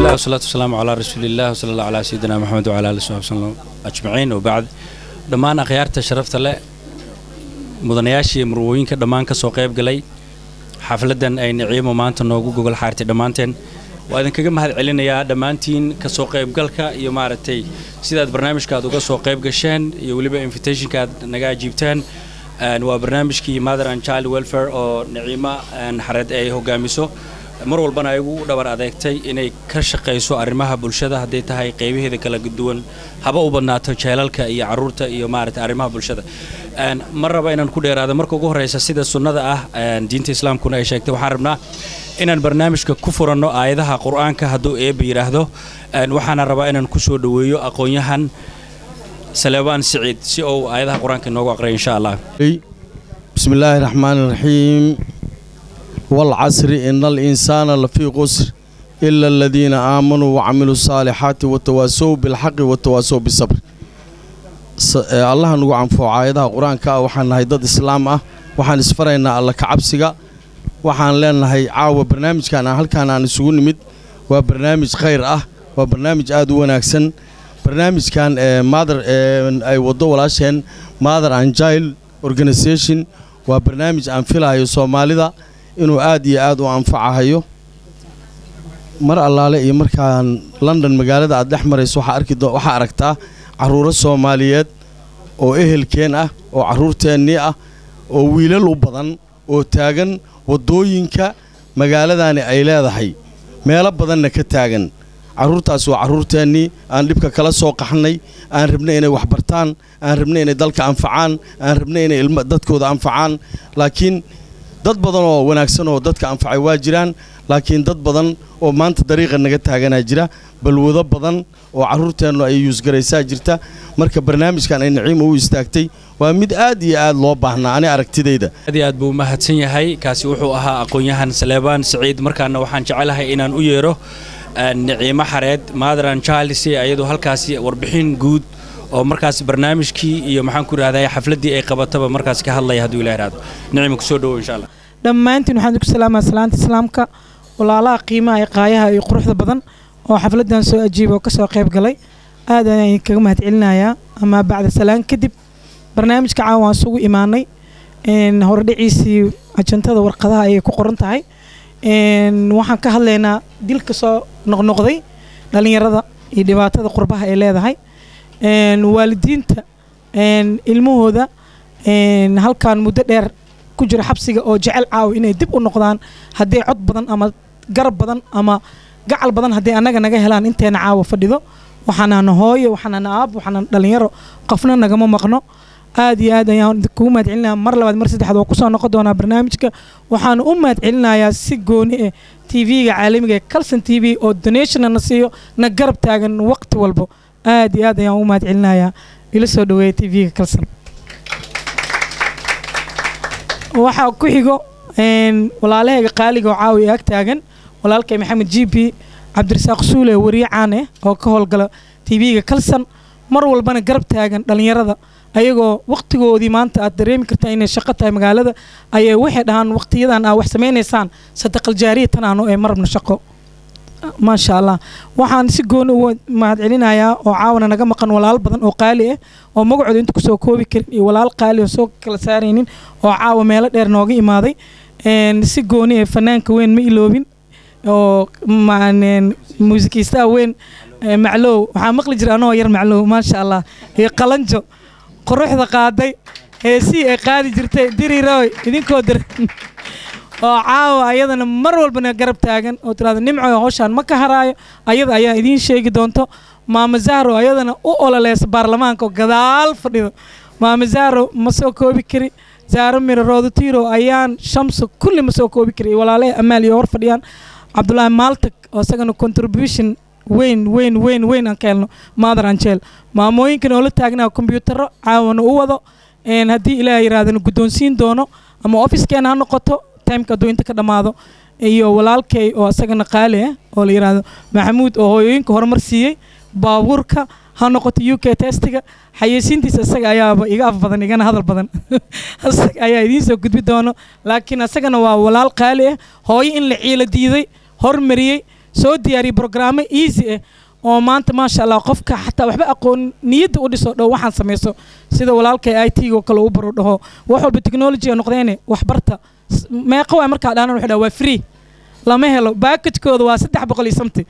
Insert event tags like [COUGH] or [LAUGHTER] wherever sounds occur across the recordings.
bismillahi wasalaatu wasalaamu calaa rasuuliillah sala allah calaa sayidina maxamed wacala ali saxbi salam ajmaciin wabacd dhammaan akhyaarta sharafta leh mudanayaashii murwooyinka dhammaan ka soo qayb galay xafladdan ay niciimo maanta noogu gogol xaartay dhammaanteen. Waa idinkaga mahad celinayaa dhammaantiin ka soo qaybgalka iyo maaragtay sidaad barnaamijka aad uga soo qayb gasheen iyo weliba invitationka aad naga ajiibteen waa barnaamijkii mother and child welfare oo niciimo xareed ay hogaamiso mar walbana ay ugu dhabar adeegtay inay ka shaqayso arrimaha bulshada. Hadday tahay qaybaheeda kala duwan haba u badnaato jeelalka iyo carruurta iyo maarata arrimaha bulshada. Ma raba inaan ku dheeraado. Marka ugu horraysa sida sunnada ah diinta islaamkuna ay sheegtay waxaan rabnaa inaan barnaamijka ku furanno aayadaha qur'aanka hadduu eebba yidhaahdo waxaana rabaa inaan ku soo dhoweeyo aqoon-yahan siciid si ou aayadaha qur'aanka inoogu aqriya insha allah. Bismi illaahi raxiim waalcasri ina alinsaana lafii qusr ila aladiina aamanuu wacamiluu saalixaati watawaasow bilxaqi watawaasow bisabr allaha nugu canfo caayadaha qur'aanka ah waxaan nahay dad islaam ah waxaan isfaraynaa alla kacabsiga waxaan leenahay caawa barnaamijkan aan halkaan aan isugu nimid waa barnaamij khayr ah waa barnaamij aad u wanaagsan barnaamijkan maadar ay waddo walaasheen maather anjil organisation waa barnaamij inuu aad iyo aad u anfacahayo. Mar allaale iyo markaan london magaalada aad dhex marayso waxaa aragtaa carruuro soomaaliyeed oo ehelkeen ah oo carruurteennii ah oo wiilal u badan oo taagan waddooyinka magaaladani ay leedahay. Meelo badanna ka taagan. Carruurtaas waa carruurteennii aan dhibka kala soo qaxnay aan rabnay inay wax bartaan aan rabnay inay dalka anfacaan aan rabnay inay dadkooda anfacaan. Laakiin dad badan oo wanaagsan oo dadka anfacay waa jiraan laakiin dad badan oo maanta dariiqa naga taaganaa jira balwado badan oo carruurteennu ay yuusgaraysaa jirta. Marka barnaamijkan ay naciima u istaagtay waa mid aad iyo aad loo baahnaa ani aragtidayda aad iyo aad buu mahadsan yahay kaasi wuxuu ahaa aqoon-yahan saleebaan siciid markaana waxaan jecelahay inaan u yeero niciimo xareed maadaran charles ayadoo halkaasi warbixin guud oo markaas barnaamijkii iyo maxaan ku idhahday xafladdii ay qabataba markaas ka hadlaya hadduu ilah ihahdo nicimo ku soo dhowo insha allah dhammaantiin waxaan idinku salaamaa salaanta islaamka walaalaha qiimaha iyo qaayaha iyo quruxda badan oo xafladdan soo ajiiba oo ka soo qayb galay. Aad ayaan idinkaga mahad celinayaa amaa bacda salaan kadib barnaamijka caawa waan isugu imaanay. Hordhiciisii ajantada warqadaha ayay ku qoran tahay. Waxaan ka hadlaynaa dilka soo noqnoqday dhallinyarada iyo dhibaatada qurbaha ay leedahay waalidiinta ilmahooda halkan muddo dheer ku jira xabsiga oo jecel caawa inay dib u noqdaan hadday cod badan ama garab badan ama gacal badan hadday annaga naga helaan inteena caawa fadhido waxaanana hooyo waxaanana aab waxaanana dhallinyaro qofna nagama maqno. Aad iyo aad ayaan kugu mahad celinaya mar labaad mar saddexaad waa ku soo noqon doonaa barnaamijka. Waxaana u mahad celinayaa si gooni eh t v-ga caalamiga ee calson t v oo donationna na siiyo na garab taagan waqti walbo aad iyo aad ayaan ugu mahad celinayaa ila soo dhaweeya t v-ga calson waxaa ku xigo walaalahayga qaaliga oo caawi ag taagan walaalkay maxamed g b cabdirasaaq suule wariye caan eh oo ka howlgala t v-ga calson mar walbana garab taagan dhallinyarada ayagoo waqtigoodii maanta aad dareemi kartaa inay shaqo tahay magaalada ayay waxay dhahaan waqtiyadan aa wax samaynaysaan. Sadaqal jaariya tanaano ee marabna shaqo maasha allah waxaan si gooni uga mahad celinayaa oo caawana naga maqan walaal badan oo qaali ah oo magacooda inta ku soo koobi karin iyo walaal qaali oo soo kala saaraynin oo caawa meelo dheer nooga imaaday. Si gooni ee fanaanka weyn ma iloobin oo muusikiistaha weyn maclow. Waxaa maqli jira anoo yar maclow maasha allah iyo qalanjo. Quruxda qaaday heesii ay qaadi jirtay diriroy idinkoo dir [LAUGHS] oo caawa ayadana mar walbana garab taagan oo tirahdo nimco hawshaan ma ka haraayo ayada ayaa idiin sheegi doonto. Maama zahro ayadana u ololeysa baarlamaanka oo gadaal fadhido. Maama zahro ma soo koobi kari. Zahro miro roodotiro ayaan shamso kulli ma soo koobi kari. Walaalaha amaal iyo hor fadhiyaan. Cabdulaahi maaltag oo isagana contribution weyn weyn weyn weyn aan ka helno. Mother angel maamooyinkan oo la taagnaa kombyuutaro caawana u wado. Haddii ilaah yirahdana guddoonsiin doono ama ofiskeena ha noqoto timeka inta ka dhammaado iyo walaalkay oo isagana qaali ah oo la yidhaahdo maxamuud oo hooyooyinka horumar siiyey baabuurka ha noqoto u k testiga xayeysiintiisa isaga ayaaba iga af badan igana hadal badan. [LAUGHS] Isaga ayaa idiin soo gudbi doono laakiin isagana waa walaal qaali ah hooyo in la ciilo diiday hormariyey soo diyaariyey brograamo easy ah oo maanta maasha allah qofka xataa waxba aqoon niyadda u dhiso dhow waxaan samayso. Sida walaalkay i t oo kale u baro dhaho wax walba technology noqdeene waxbarta meeqa waay markaa dhaanan wuxuu dhaha waa free. Lama helo baakajkooda waa saddex boqol iyo something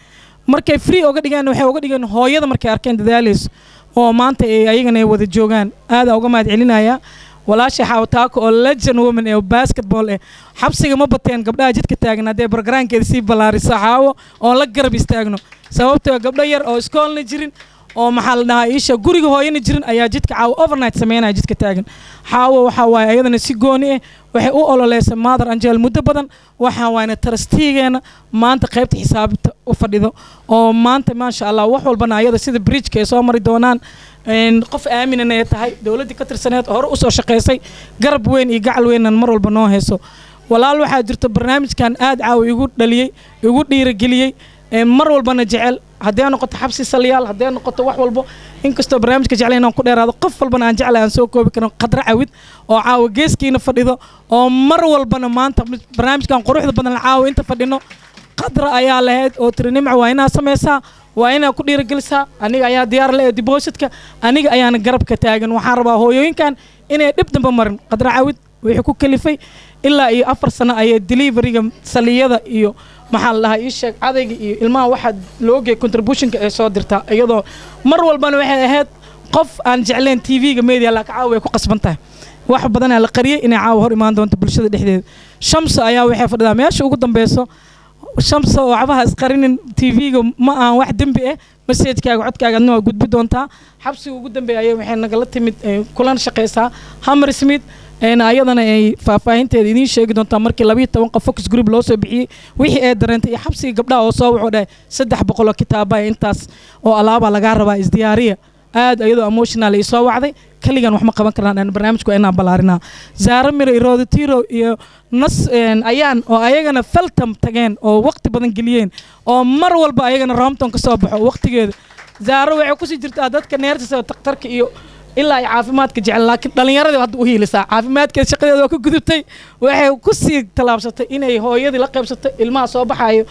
markay free oga dhigeen waxay oga dhigeen hooyada markay arkeen dadaaleyso oo maanta ay ayagana ay wada joogaan. Aadaa uga mahad celinaya walaasha xawtaako oo legend woman ee basketball eh. Xabsiga ma bateen gabdhaha jidka taagan haddee bargaraankeeda sii ballaariso xaawo oon la garab istaagno sababtoo gabdho yar oo iskoolna jirin oo maxaa la dhahaa iisha guriga hooyana jirin ayaa jidka caawo overnight sameynaya jidka taagan. Xaawo waxaa waaye ayadana si gooni ah waxay u ololeysay mother angel muddo badan. Waxaa waayna tarastiigeena maanta qaybta xisaabta u fadhido oo maanta maasha allah wax walbana ayada sida bridgeka ay soo mari doonaan qof aaminan ay tahay dowladdii ka tirsaneed hore u soo shaqaysay garab weyn iyo gacal weynan mar walba noo hayso. Walaal waxaa jirto barnaamijkan aad caawa igu dhaliyey igu dhiirageliyey mar walbana jecel. Haddee noqoto xabsi salyaal haddee noqoto wax walbo inkastoo barnaamijka jeclay inaan ku dheeraado qof walbana aan jeclay aan soo koobi karin qadra cawid oo caawa geeskiina fadhido oo mar walbana maanta barnaamijkan quruxda badan caawa inta fadhino qadra ayaa lahayd oo tiri nimca waa inaa samaysaa waa inaa ku dhiirigelisaa aniga ayaa diyaar le ee depositka aniga ayaana garabka taagan. Waxaan rabaa hooyooyinkan inay dhib damba marin. Qadra cawid wixii ku kalifay ilaa iyo afar sano ayay deliveriga saliyada iyo maxaa la dhahaa ii sheeg cadayga iyo ilmaha waxaa loo geeyay contributionka ay soo dirtaa iyadoo mar walbana waxay ahayd qof aan jecleen tv-ga media laakiin caawa way ku qasban tahay wax badanaa la qariyay inay caawa hor imaan doonto bulshada dhexdeeda. Shamsa ayaa waxay fadhidaa meesha ugu dambeyso shamsa oo waxbaha isqarinin tv-ga ma aan wax dembi ah masajkaaga codkaaga adna waa gudbi doontaa. Xabsiga ugu dambeeya ayay waxay nagala timid eh, kulan shaqaysaa hammer smith ayadana ay faahfaahinteeda idiin sheegi doontaa markii labiyo toban qof focus group loo soo bixiyey wixii ay dareentay iyo xabsiga gabdhaha oo soo wuxuu dhahay saddex boqol oo kitaaba intaas oo alaabaa lagaa rabaa isdiyaariya. Aad ayadoo emotional ay soo wacday kaligan wax qaban karnaan dhan barnaamijku inaan ballaarinaa zaara miro iyo iyo nas ayaan oo ayagana feltam tageen oo waqti badan geliyeen oo mar walba ayagana rompton ka soo baxo waqtigeeda. Zaaro waxay ku sii jirtaa dadka neertisa daktarka iyo ilaa ay caafimaadka jecel laakiin dhallinyaradii hadda u hiilisaa caafimaadkeeda shaqadeeda waa ka gudubtay waxay ku sii tallaabsatay inay hooyadii la qaybsatay ilmaha soo baxaayo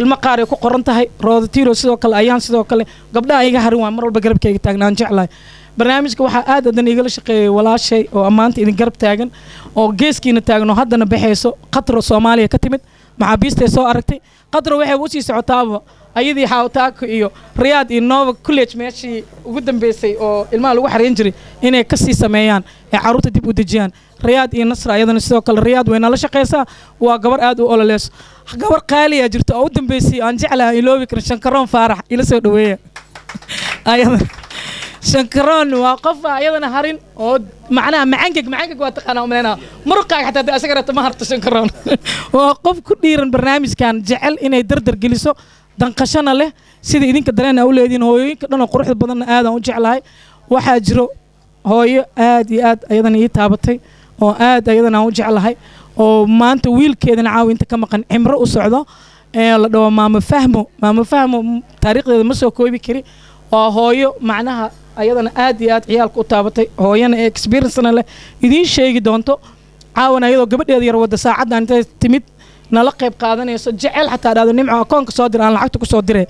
ilmo qaar ay ku qoran tahay roodotiro sidoo kale ayaan sidoo kale gabdhaha iga harin waa mar walba garabkayga taagnaan jeclahay. Barnaamijka waxaa aad adan igala shaqeeyay walaashay oo ammaanta idin garab taagan oo geeskiina taagan oo haddana baxayso. Qatro soomaaliya ka timid maxaabiistay soo aragtay. Qatro waxay u sii socotaaba ayadii xaawtaako iyo riyaad iyo nova college meeshii ugu dambeysay oo ilmaha lagu xarayn jiray inay ka sii sameeyaan ee carruurta dib u dejiyaan. Riyaad iyo nasra ayadana sidoo kale riyaad way nala shaqaysaa waa gabar aad u ololeyso gabar qaaliya jirta oo u dambeysay aan jeclaha iloobi karin shankaroon faarax ila soo [LAUGHS] ayadana shankaroon waa qof ayadana harin oo macnaha macangeg macangeg waa taqaanaa umaleynaa muruqaaga xataa dee asaga rabta harto shankaroon. [LAUGHS] Waa qof ku dhiiran barnaamijkan jecel inay dardar geliso danqashana leh sida idinka dareen aa u leediin hooyooyinka dhan oo quruxda badanna aadaan u jeclahay. Waxaa jiro hooyo aad iyo aad ayadana ii taabatay oo aad ayadana aan u jeclahay oo maanta wiilkeedana caawi inta ka maqan cimro u socdo la dhaho maamo fahmo maamo fahmo taariikhdeeda ma soo koobi kari. Waa hooyo macnaha ayadana aad iyo aad ciyaalka u taabatay hooyana ee experiencena leh. Idiin sheegi doonto caawana ayadoo gabadheeda yar wadda saacaddan intay timid nala qayb qaadanayso. Jecel xataa dhahdo nimco akoonka soo dira aan lacagta ku diray.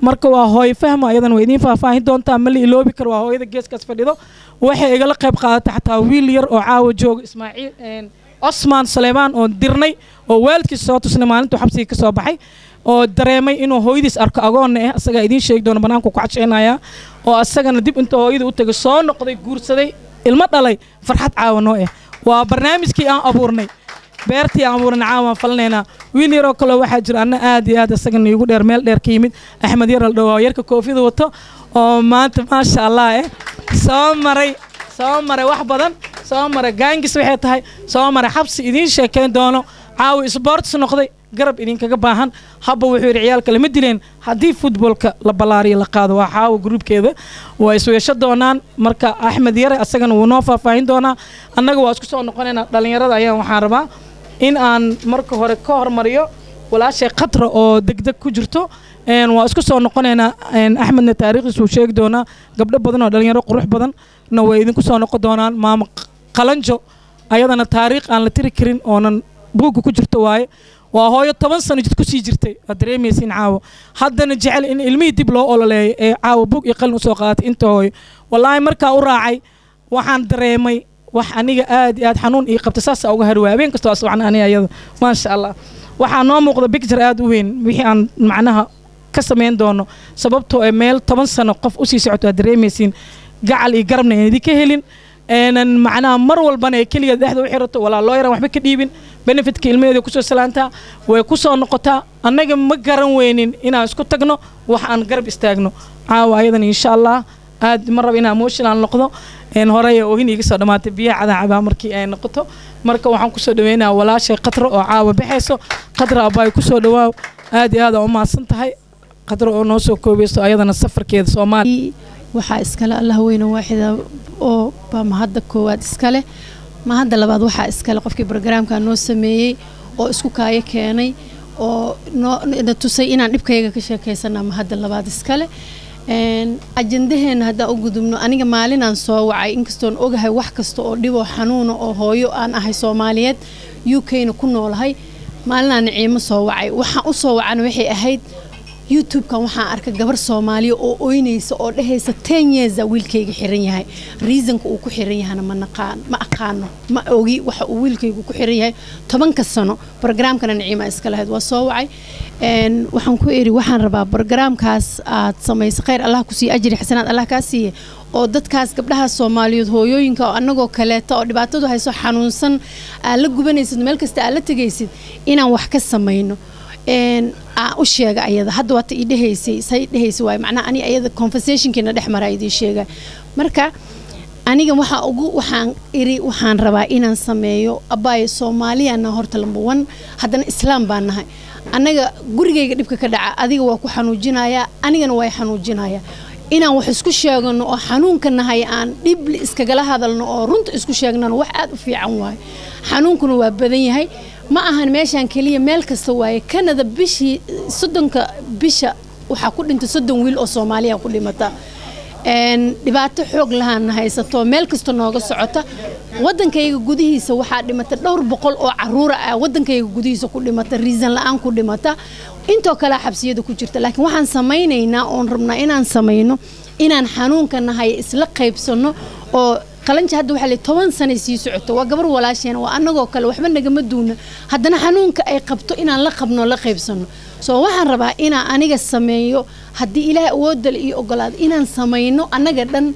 Marka waa hooyo fahmo ayadana waa idiin faahfaahin doontaa ma la iloobi karo waa hooyada geeskaas fadhido. Waxay igala qayb qaadatay xataa wiil yar oo caawa jooga ismaaciil een, osman suleymaan oo dirnay oo waalidkiisa soo tusnay maalintuu xabsiga ka soo baxay oo dareemay inuu hooyadiis arko agoonna ah asagaa idiin sheegi doono banaanku ku cajeynayaa oo asagana dib intuu hooyada u tegay soo noqday guursaday ilmo dhalay farxad caawa noo ah waa barnaamijkii aan abuurnay beertii aan abuurnay caawa aan falinaynaa wiil yaroo kaleo waxaa jira. Anna aad iyo aad asagana iigu dheer. Meel dheer ka yimid. Axmed yar al dhawaa yarka koofida wato oo maanta maasha allah eh. Soo maray soo maray wax badan. Soo maray gaangis waxay tahay. Soo maray xabsi idiin sheekayn doono. Caawi sports noqday. Garab idinkaga baahan. Habba wuxuu yidhi ciyaalka lama dileen. Haddii futboolka la ballaariyo la qaado. Waa caawa gruubkeeda waa isweesho doonaan. Marka axmed yare asagana wuu noo faahfaahin doonaa. Annaga waa isku soo noqonaynaa dhallinyarada ayaan waxaan rabaa in aan marka hore ka hormariyo walaashay khatra oo degdeg ku jirto. Waa isku soo noqonaynaa axmedna taariikhdiis wuu sheegi doonaa gabdho badan oo dhalinyaro qurux badan na way idinku soo noqon doonaan. Maamo qalanjo ayadana taariikh aan la tiri karin oonan buugga ku jirto waaye. Waa hooyo toban sano jid ku sii jirtay aad dareemaysiin caawa haddana jecel in ilmihii dib loo ololeeyo ee caawa buug iyo qalin u soo qaadatay inta hooyo. Wallaahi markaa u raacay waxaan dareemay wax aniga aad iyo aad xanuun ii qabta saasa uga harwaa habeen kastoo aswacna aniga iyada maasha allah. Waxaa noo muuqda bicture aad u weyn wixii aan macnaha ka samayn doono sababtoo ee meel toban sano qof u sii socoto aad dareemaysiin gacal iyo garabna aan idinka helin eenan macnaha mar walbana ee keligeed dhexda u xirato walaa loo waxba ka dhiibin benefitka ilmaheeda ku soo salaantaa way ku soo noqotaa annaga ma garan weynin inaan isku tagno wax aan garab istaagno. Caawa ayadan insha allah aad ma raba inaan emotional noqdo horey oohin iga soo dhammaatay biyaha cadan cabaa markii ay noqoto. Marka waxaan ku soo dhaweynaa walaashay qadro oo caawa baxayso. Qadra abaay ku soo dhawaaw. Aad iyo aad aa u mahadsan tahay. Qadro oo noo soo koobayso ayadana safarkeeda soomaaliya waxaa iskale allah weyne waaxida oo baa mahadda koowaad iskale. Mahadda labaad waxaa iskale qofkii barogaraamka noo sameeyey oo isku kaayo keenay oo noo na tusay inaan dhibkayaga ka sheekaysanaa mahadda labaad iskale ajandaheena haddaan u gudubno aniga maalinaan soo wacay inkastoon ogahay wax kasta oo dhiboo xanuuna oo hooyo aan ahay soomaaliyeed u k-na ku noolahay maalinaan naciimo soo wacay. Waxaan u soo wacana waxay ahayd youtube-kan waxaan arkay gabar soomaaliya oo oynaysa oo dhehaysa ten yearsa wiilkayga xiran yahay. Reasonka uu ku xiran yahana ma naqaan ma aqaano ma ogi waxa uu wiilkaygu ku xiran yahay tobanka sano. Barogaraamkana naciima iska lahayd waa soo wacay waxaan ku iri waxaan rabaa barogaraamkaas aad samaysay khayr allah ku siiye ajri xasanaad allah kaa siiye oo dadkaas gabdhaha soomaaliyeed hooyooyinka oo annagoo kaleeta oo dhibaatadu hayso xanuunsan aad la gubanaysid meel kasta aad la tegaysid inaan wax ka samayno. Aan u sheega ayada. Hadda waata ii dhehaysay say dhehaysay waay macnaha ani ayada conversationkiina dhex maraa idiin sheega marka aniga waxaa ugu waxaan iri waxaan rabaa inaan sameeyo. Abaayo soomaaliyana horta lamba one. Haddana islaam baan nahay annaga gurigayga dhibka ka dhaca adiga waa ku xanuujinayaa anigana waa xanuujinaya. Inaan wax isku sheegano oo xanuunka nahay aan dhib iskagala hadalno oo runta isku sheegnano wax aad u fiican waaye. Xanuunkuna waa badan yahay. Ma ahan meeshaan keliya meel kasta waaye kanada bishii soddonka bisha waxaa ku dhintay soddon wiil oo soomaaliya ku dhimata dhibaato xoog lahaana haysato meel kasta nooga socota wadankayga gudihiisa waxaa dhimata dhowr boqol oo caruura ah. Wadankayga gudihiisa ku dhimata riisan la'aan ku dhimata. Intoo kalea xabsiyada ku jirta laakiin waxaan samaynaynaa oon rabnaa inaan samayno inaan xanuunka nahay isla qaybsano oo qalanja hadda waxaa le toban sanay sii socoto. Waa gabar walaasheena waa annagoo kale waxba nagama duuna. Haddana xanuunka ay qabto inaan la qabno la qaybsano soo waxaan rabaa inaan aniga sameeyo haddii ilaahay awoodale iyo ogolaado inaan samayno annaga dhan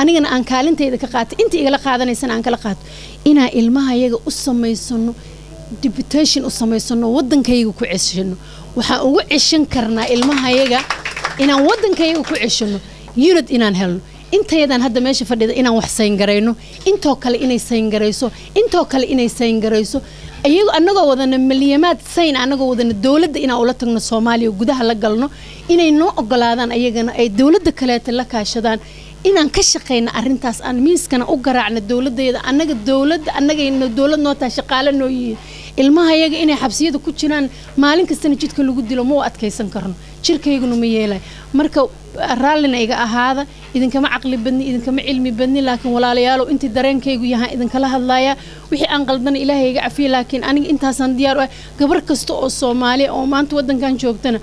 anigana aan kaalintayda ka qaatay inta igala qaadanaysana aan kala qaato. Inaan ilmahayaga u samaysano deputation u samaysano waddankayga ku ceshano waxaan ugu ceshan karnaa ilmahayaga inaan waddankayga ku ceshano unit inaan helno. Intayadan hadda meesha fadhida inaan wax sayngarayno intoo kale inay sayngarayso intoo kale inay sayngarayso iyago annagoo wadana maliyamaad sayn annagoo wadana dowladda inaan ula tagno soomaaliya gudaha la galno inay noo ogolaadaan ayagana ay dowladda kaleeta la kaashadaan. Inaan ka shaqayna arintaas aan miiskana u garaacna dowladeeda annaga dowladda annagayna dowlad noo tahay shaqaale noo yihiin. Ilmaha yaga inay xabsiyada ku jiraan maalin kastana jidka lagu dilo ma u adkaysan karno. Jirkayguna ma yeelay. Marka raallina iga ahaada idinkama caqli badni idinkama cilmi badni laakiin walaalayaalow intii dareenkaygu yahaan idinkala hadlaya wixii aan qaldana ilaahay iga cafiya laakiin aniga intaasaan diyaar u ah gabar kasta oo soomaaliya oo maanta waddankan joogtana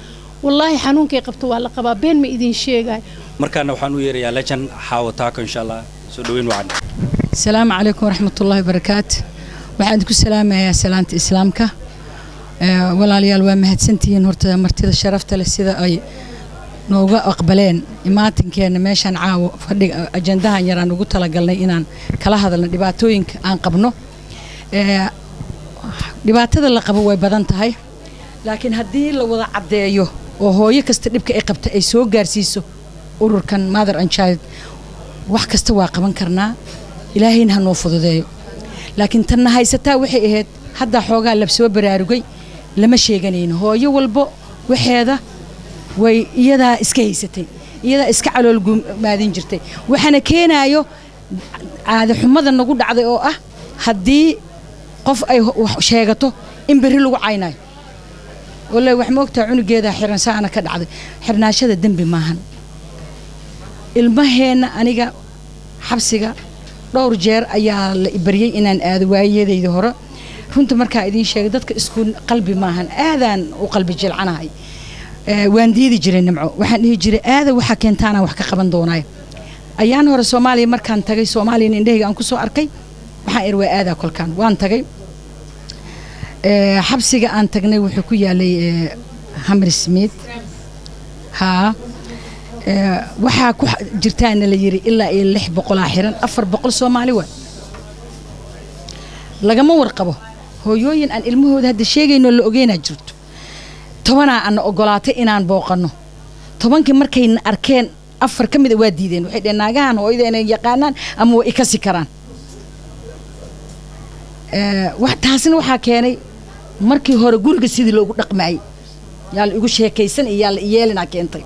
wallaahi xanuunkay qabto waa la qabaa been ma idin sheegay markaana waxaan u yeerayaa lejan xaawo taako insha allah soo dhaweyn wacan asalaamu calaykum waraxmatullaahi barakaatu waxaan idinku salaamayaa salaanta islaamka. Walaalayaal waa mahadsantihiin horta martida sharafta leh sida ay nooga aqbaleen. Imaatinkeena meeshaan caawo fadhiga yaraan ugu talagalnay inaan kala hadalno dhibaatooyinka aan qabno. Dhibaatada la qabo way badan tahay laakiin haddii la wada caddeeyo oo hooyo kasta dhibka ay qabta ay soo gaarsiiso ururkan mother and child wax kasta waa qaban karnaa. Ilaahayna ha noo fududeeyo. Laakiin tanna haysataa waxay ahayd haddaa xoogaa labsoo baraarugay lama sheeganayno hooyo walbo waxeeda way iyadaa iska haysatay iyadaa iska caloolgumaadin jirtay. Waxaana keenaayo caadixumada nagu dhacday oo ah haddii qof ay sheegato in berri lagu caynayo. Wallaahi wax ma ogtaha cunugeedaa xiran saana ka dhacday. Xirnaashada dembi maahan. Ilmaheenna aniga xabsiga dhowr jeer ayaa la baryey inaan aado waayadayda hore. Runta markaa idiin sheegay dadka isku qalbi maahan. Aadaan u qalbi jilcanahay waan diidi jiray nimco. Waxaan dhihi jiray aada waxaa keentaanaan wax ka qaban doonaay ayaan hore soomaaliya markaan tagay soomaaliyana indhahayga aan ku soo arkay. Waxaan iri waa aadaa kolkaan. Waan tagay. Ee, xabsiga aan tagnay wuxuu ku yaalay ee, hamri smith. Haa. Waxaa ku jirtaana la yiri ilaa iyo lix boqolaa xiran. Afar boqol soomaali waay lagama warqabo. Hooyooyin aan ilmahooda hadda sheegayno la ogeynaa jirto tobanaa ana ogolaatay inaan booqanno. Tobankii markayna arkeen afar ka mida waa diideen. Waxay dheheen naagahan hooyada inay yaqaanaan ama way ikasi karaan. Taasina waxaa keenay markii hore guriga sidii loogu dhaqmaayey. Yaa igu sheekaysan iyo yaa la iyeelinaa keentay.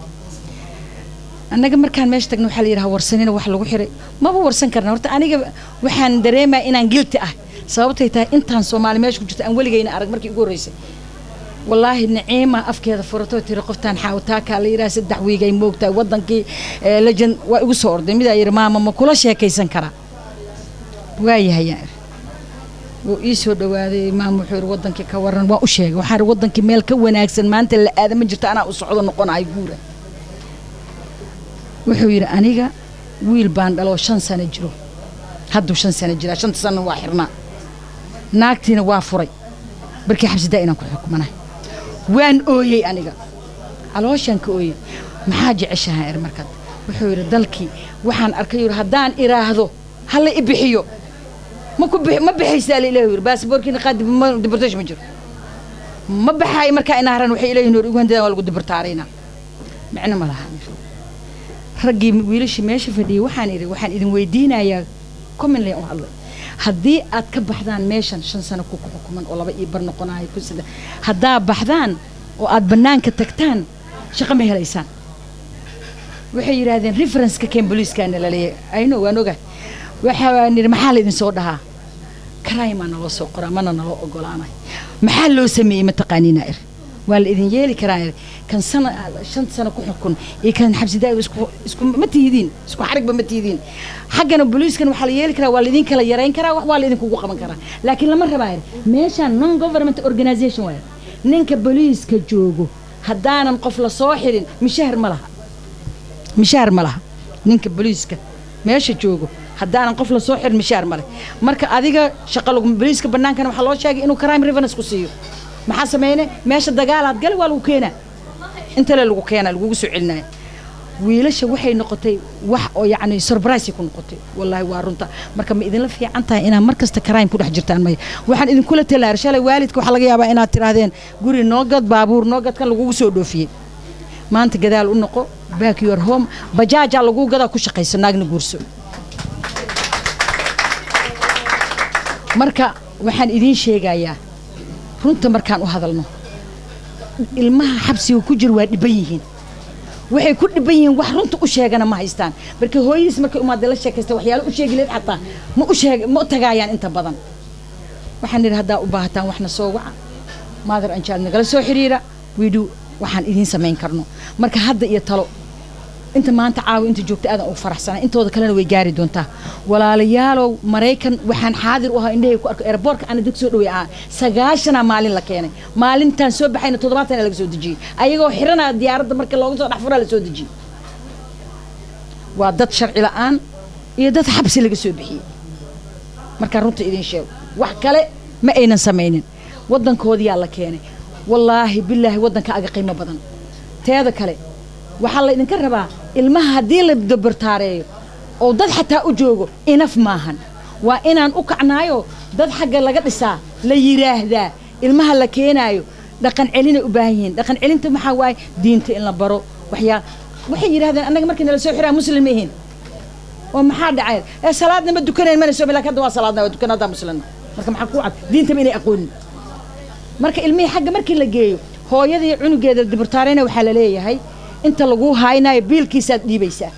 Annaga markaan meesha tagna waxaa la yidhaha warsanina wax lagu xiray. Maba warsan karna. Horta aniga waxaan dareemaya inaan gilti ah. Sababtay tahay intaan soomaali meesha ku jirta aan weligayna arag markii ugu horreysay wallaahi naciima afkeeda furatoo tiri qoftaan xaawtaakaa la yidhaha saddex wiigay moogtahay wadankii ee, lejan waa igu soo orday. Midaa yidhi maama ma kula sheekaysan karaa waayahay yaan iri wuu ii soo dhawaaday maam wuxuu yidhi wadankii ka waran waan u sheegay. Waxaan ihi wadankii meel ka wanaagsan maanta la aada ma jirto anaa u socdo noqonayo guura. Wuxuu yidhi aniga wiil baan dhaloo shan sano jiro. Hadduu shan sano jiraa shanta sano waa xirnaa. Naagtiina waa furay. Barkii xabsidaa inaan ku xukumanahay waan ooyey aniga. Calooshaan ka ooyey. Maxaa jeceshahay er markaad wuxuu yidhi dalkii waxaan arkay yidhi haddaan iraahdo hala i bixiyo. Ma ku ma bixaysaa la ilaahi yidhi. Baasboorkiina qaadi ma deportation ma jiro. Ma baxaayo markaa inaa waxay ileeyihin hor igu handadaan waa lagu deportaaraynaa micno ma laha raggii wiilashii meesha fadhiyey waxaan idhi waxaan idin weydiinayaa commonly u hadlay haddii aad ka baxdaan meeshan shan sano ku xukuman oo laba ii bar noqonayo ku saddex haddaa baxdaan oo aad bannaanka tagtaan shaqo ma helaysaan. Waxay yidhaahdeen referenceka keen booliiskaana la leeyahay. Ayno waan ogahay. Waxaan nidhi maxaa la idin soo dhahaa karaymaa naloo soo qoraa mana naloo ogolaanay. Maxaa loo sameeyey mataqaaniinaa ir waa la idin yeeli karaa kan sana shan sano ku xukun iyo kan xabsidaa isku ma tihidiin isku xarigba ma tihidiin xaggana booliiskan waxaa la yeeli karaa waa la idin kala yarayn karaa waa la idinkugu qaban karaa. Laakiin lama rabaa ir meeshaan non government organization waay ninka booliiska joogo haddaanan qof la soo xirin mishaar ma laha. Mishaar ma laha. Ninka booliiska meesha joogo haddaanan qof la soo xirin mishaar male marka adiga shaqa lagu booliiska bannaankana waxaa loo sheegay inuu crime reference ku siiyo maxaa sameyne meesha dagaalaad gali waa lagu keenaa. Intale lagu keenaa lagugu soo celinaya wiilasha waxay noqotay wax oo yacni surprise ku noqotay. Wallaahi waa runta. Marka ma idinla fiican tahay inaad mar kasta crime ku dhex jirtaan maya. Waxaan idinkula talaar shalay waalidka waxaa laga yaabaa inaad tidhaahdeen guri noo gad baabuur noo gad kan lagugu soo dhoofiyey maanta gadaal u noqo back your home. Bajaajaa lagu gadaa ku shaqayso naagna guurso. Marka waxaan idiin sheegayaa runta markaan u hadalno. Ilmaha xabsiga ku jira waa dhiban yihiin. Waxay ku dhiban yihiin wax runta u sheegana ma haystaan. Marka hooyadiis markay umaada la sheekaysta waxyaalo u sheegi leed xataa ma u sheeg ma tagaayaan inta badan. Waxaan nidhi haddaa u baahataan waxna soo waca maadar anjaal nagala soo xiriira. Wiidhu waxaan idiin samayn karno. Marka hadda iyo talo inta maanta caawa inta joogta aadan ugu faraxsana intooda kalena way gaari doontaa. Walaalayaalow maraykan waxaan xaadir u ahaa indhahay ku arko airboortka ana dad soo dhawey ahaa sagaashanaa maalin la keenay. Maalintaan soo baxayna toddobaatan laga soo dejiyey. Ayagoo xiranaa diyaaradda marka looga soo dhexfuraa la soo dejiyey. Waa dad sharci la'aan iyo dad xabsi laga soo bixiyey. Markaa runta idiin sheego wax kale ma aynan samaynin. Waddankoodiyaa la keenay. Wallaahi bilaahi waddanka aga qiimo badan. Teeda kale waxaa la idinka rabaa ilmaha haddii la dabartaareeyo oo dad xataa u joogo inaf maahan. Waa inaan u kacnaayo dad xagga laga dhisaa la yidhaahdaa ilmaha la keenaayo dhaqan celinay u baahan yihiin. Dhaqan celinta maxaa waaye? Diinta in la baro. Waxyaa waxay yidhahdeen annaga markii nala soo xiraa muslim ma ihin oo maxaa dhacay? Ee salaadna ma dukanayn mana soo laakiin hadda waa salaadna waa dukan hadda muslimna. Marka maxaa ku cad? Diintaba inay aqoonin marka ilmihii xagga markii la geeyo hooyadii cunugeeda dabartaareyna waxaa la leeyahay inta lagu haynayo biilkiisaad dhiibaysaa.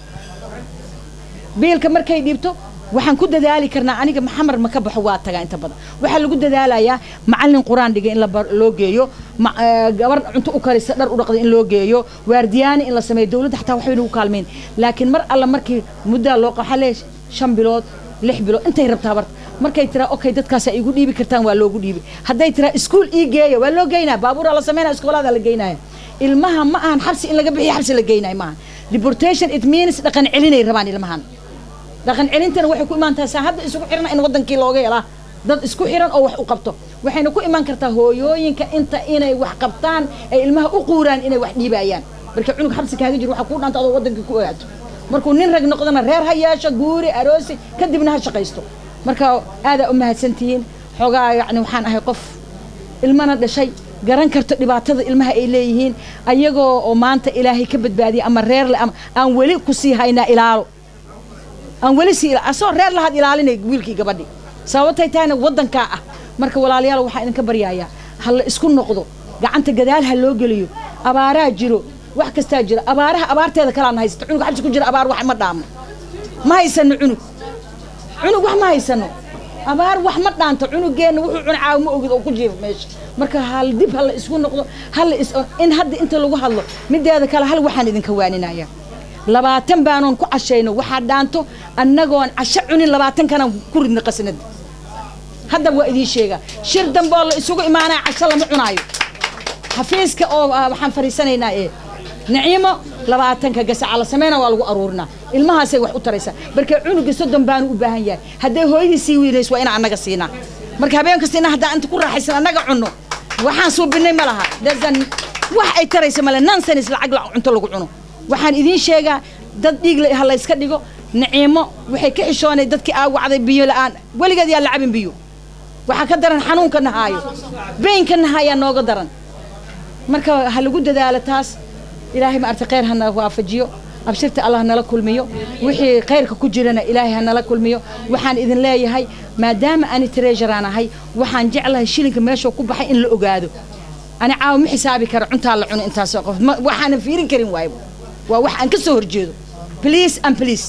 Biilka markay dhiibto waxaan ku dadaali karnaa aniga maxamar ma ka baxo waa tagaa inta badan. Waxaa lagu dadaalayaa macallin qur'aan dhiga in loo geeyo gabar cunto u karisa dhar u dhaqda in loo geeyo waardiyaani in la sameeyo dowladda xataa waxbay nagu kaalmeyn. Laakiin mar alla markii muddaa loo waxaa leeyahay shan bilood lix bilood intay rabtaa barta markay tiraa okay dadkaasa igu dhiibi kartaan waa loogu dhiibi. Hadday tiraa iskuul ii geeya waa loo geynaya baabuuraa la sameynaya iskoolaada la geynaya ilmaha ma ahan xabsi in laga bixiyo xabsi la geynayo maaha deportation it means dhaqan celinay rabaan ilmahan. Dhaqan celintana waxay ku imaan tahay saa hadda isugu xirana in wadankii looga helaa? Dad isku xiran oo wax u qabto. Waxayna ku imaan kartaa hooyooyinka inta inay wax qabtaan ay ilmaha u quuraan inay wax dhiibayaan. Marka cunug xabsi kaaga jiro waxaa kuu dhanta adoo wadankii ku ogaato. Markuu nin rag noqdana reer ha yeesho guuri aroosi kadibna ha shaqaysto. Marka aadaa u mahadsantihiin xoogaa yacni waxaan ahay qof ilmana dhashay garan karto dhibaatada ilmaha ay leeyihiin ayagoo oo maanta ilaahay ka badbaadiya ama reer le ama aan weli ku sii haynaa ilaalo. Aan weli sii asoo reer lahaad ilaalinay wiilkii gabadhii sababtay tahayna waddankaa ah. Marka walaalayaal waxaan idinka baryayaa ha la isku noqdo gacanta gadaal ha loo geliyo abaaraa jiro wax kastaa jiro abaaraha abaarteeda kalaana haysata cunug xabsi ku jira abaar wax ma dhaamo. Ma haysano cunug. Cunug wax ma haysano abaar wax ma dhaanto cunugeenna wuxuu cuna caaw ma ogid oo ku jiifo meesha. Marka hal dib ha la isku noqdo hal in hadda inta lagu hadlo mideeda kale hal waxaan idinka waaninaya labaatan baanoon ku cashayno waxaa dhaanto annagoon casho cunin labaatan kanaan ku ridna qasnada hadda waa idiin sheegaa. Shir dambe oo la isugu imaanaya casho lama cunaayo. Xafiiska oo waxaan fariisanaynaa ee naciimo labaatanka gasaca la sameyna waa lagu aruurinaa ilmahaasay wax u taraysaa marka cunuga soddon baanu u baahan yahay. Hadday hooyadii sii weynays waa inaan annaga siinaa marka habeen kasta ina haddaan inta ku raaxaysan annaga cunno waxaan suubinay ma laha. Wax ay taraysa male nonsense lacag la cunto lagu cuno. Waxaan idiin sheegaa dad dhiig ha la yska dhigo. Naciimo waxay ka xishoonay dadkii aa wacday biyo la'aan. Weligeed yaa la cabin biyo. Waxaa ka daran xanuunka nahaayo. Beynka nahaayaa nooga daran. Marka ha lagu dadaalo taas ilaahay ma arta khayr hana waafajiyo. Abshirta allah nala kulmiyo. Wixii khayrka ku jirana ilaahay ha nala kulmiyo. Waxaan idin leeyahay maadaama ani treasuraan ahay waxaan jeclahay shilinka meeshuu ku baxay in la ogaado. Ani caawa ma xisaabi kara cuntaa la cuno intaasoo qof. Waxaanan fiirin karin waayo. Waa wax aan ka soo horjeedo. Please and please.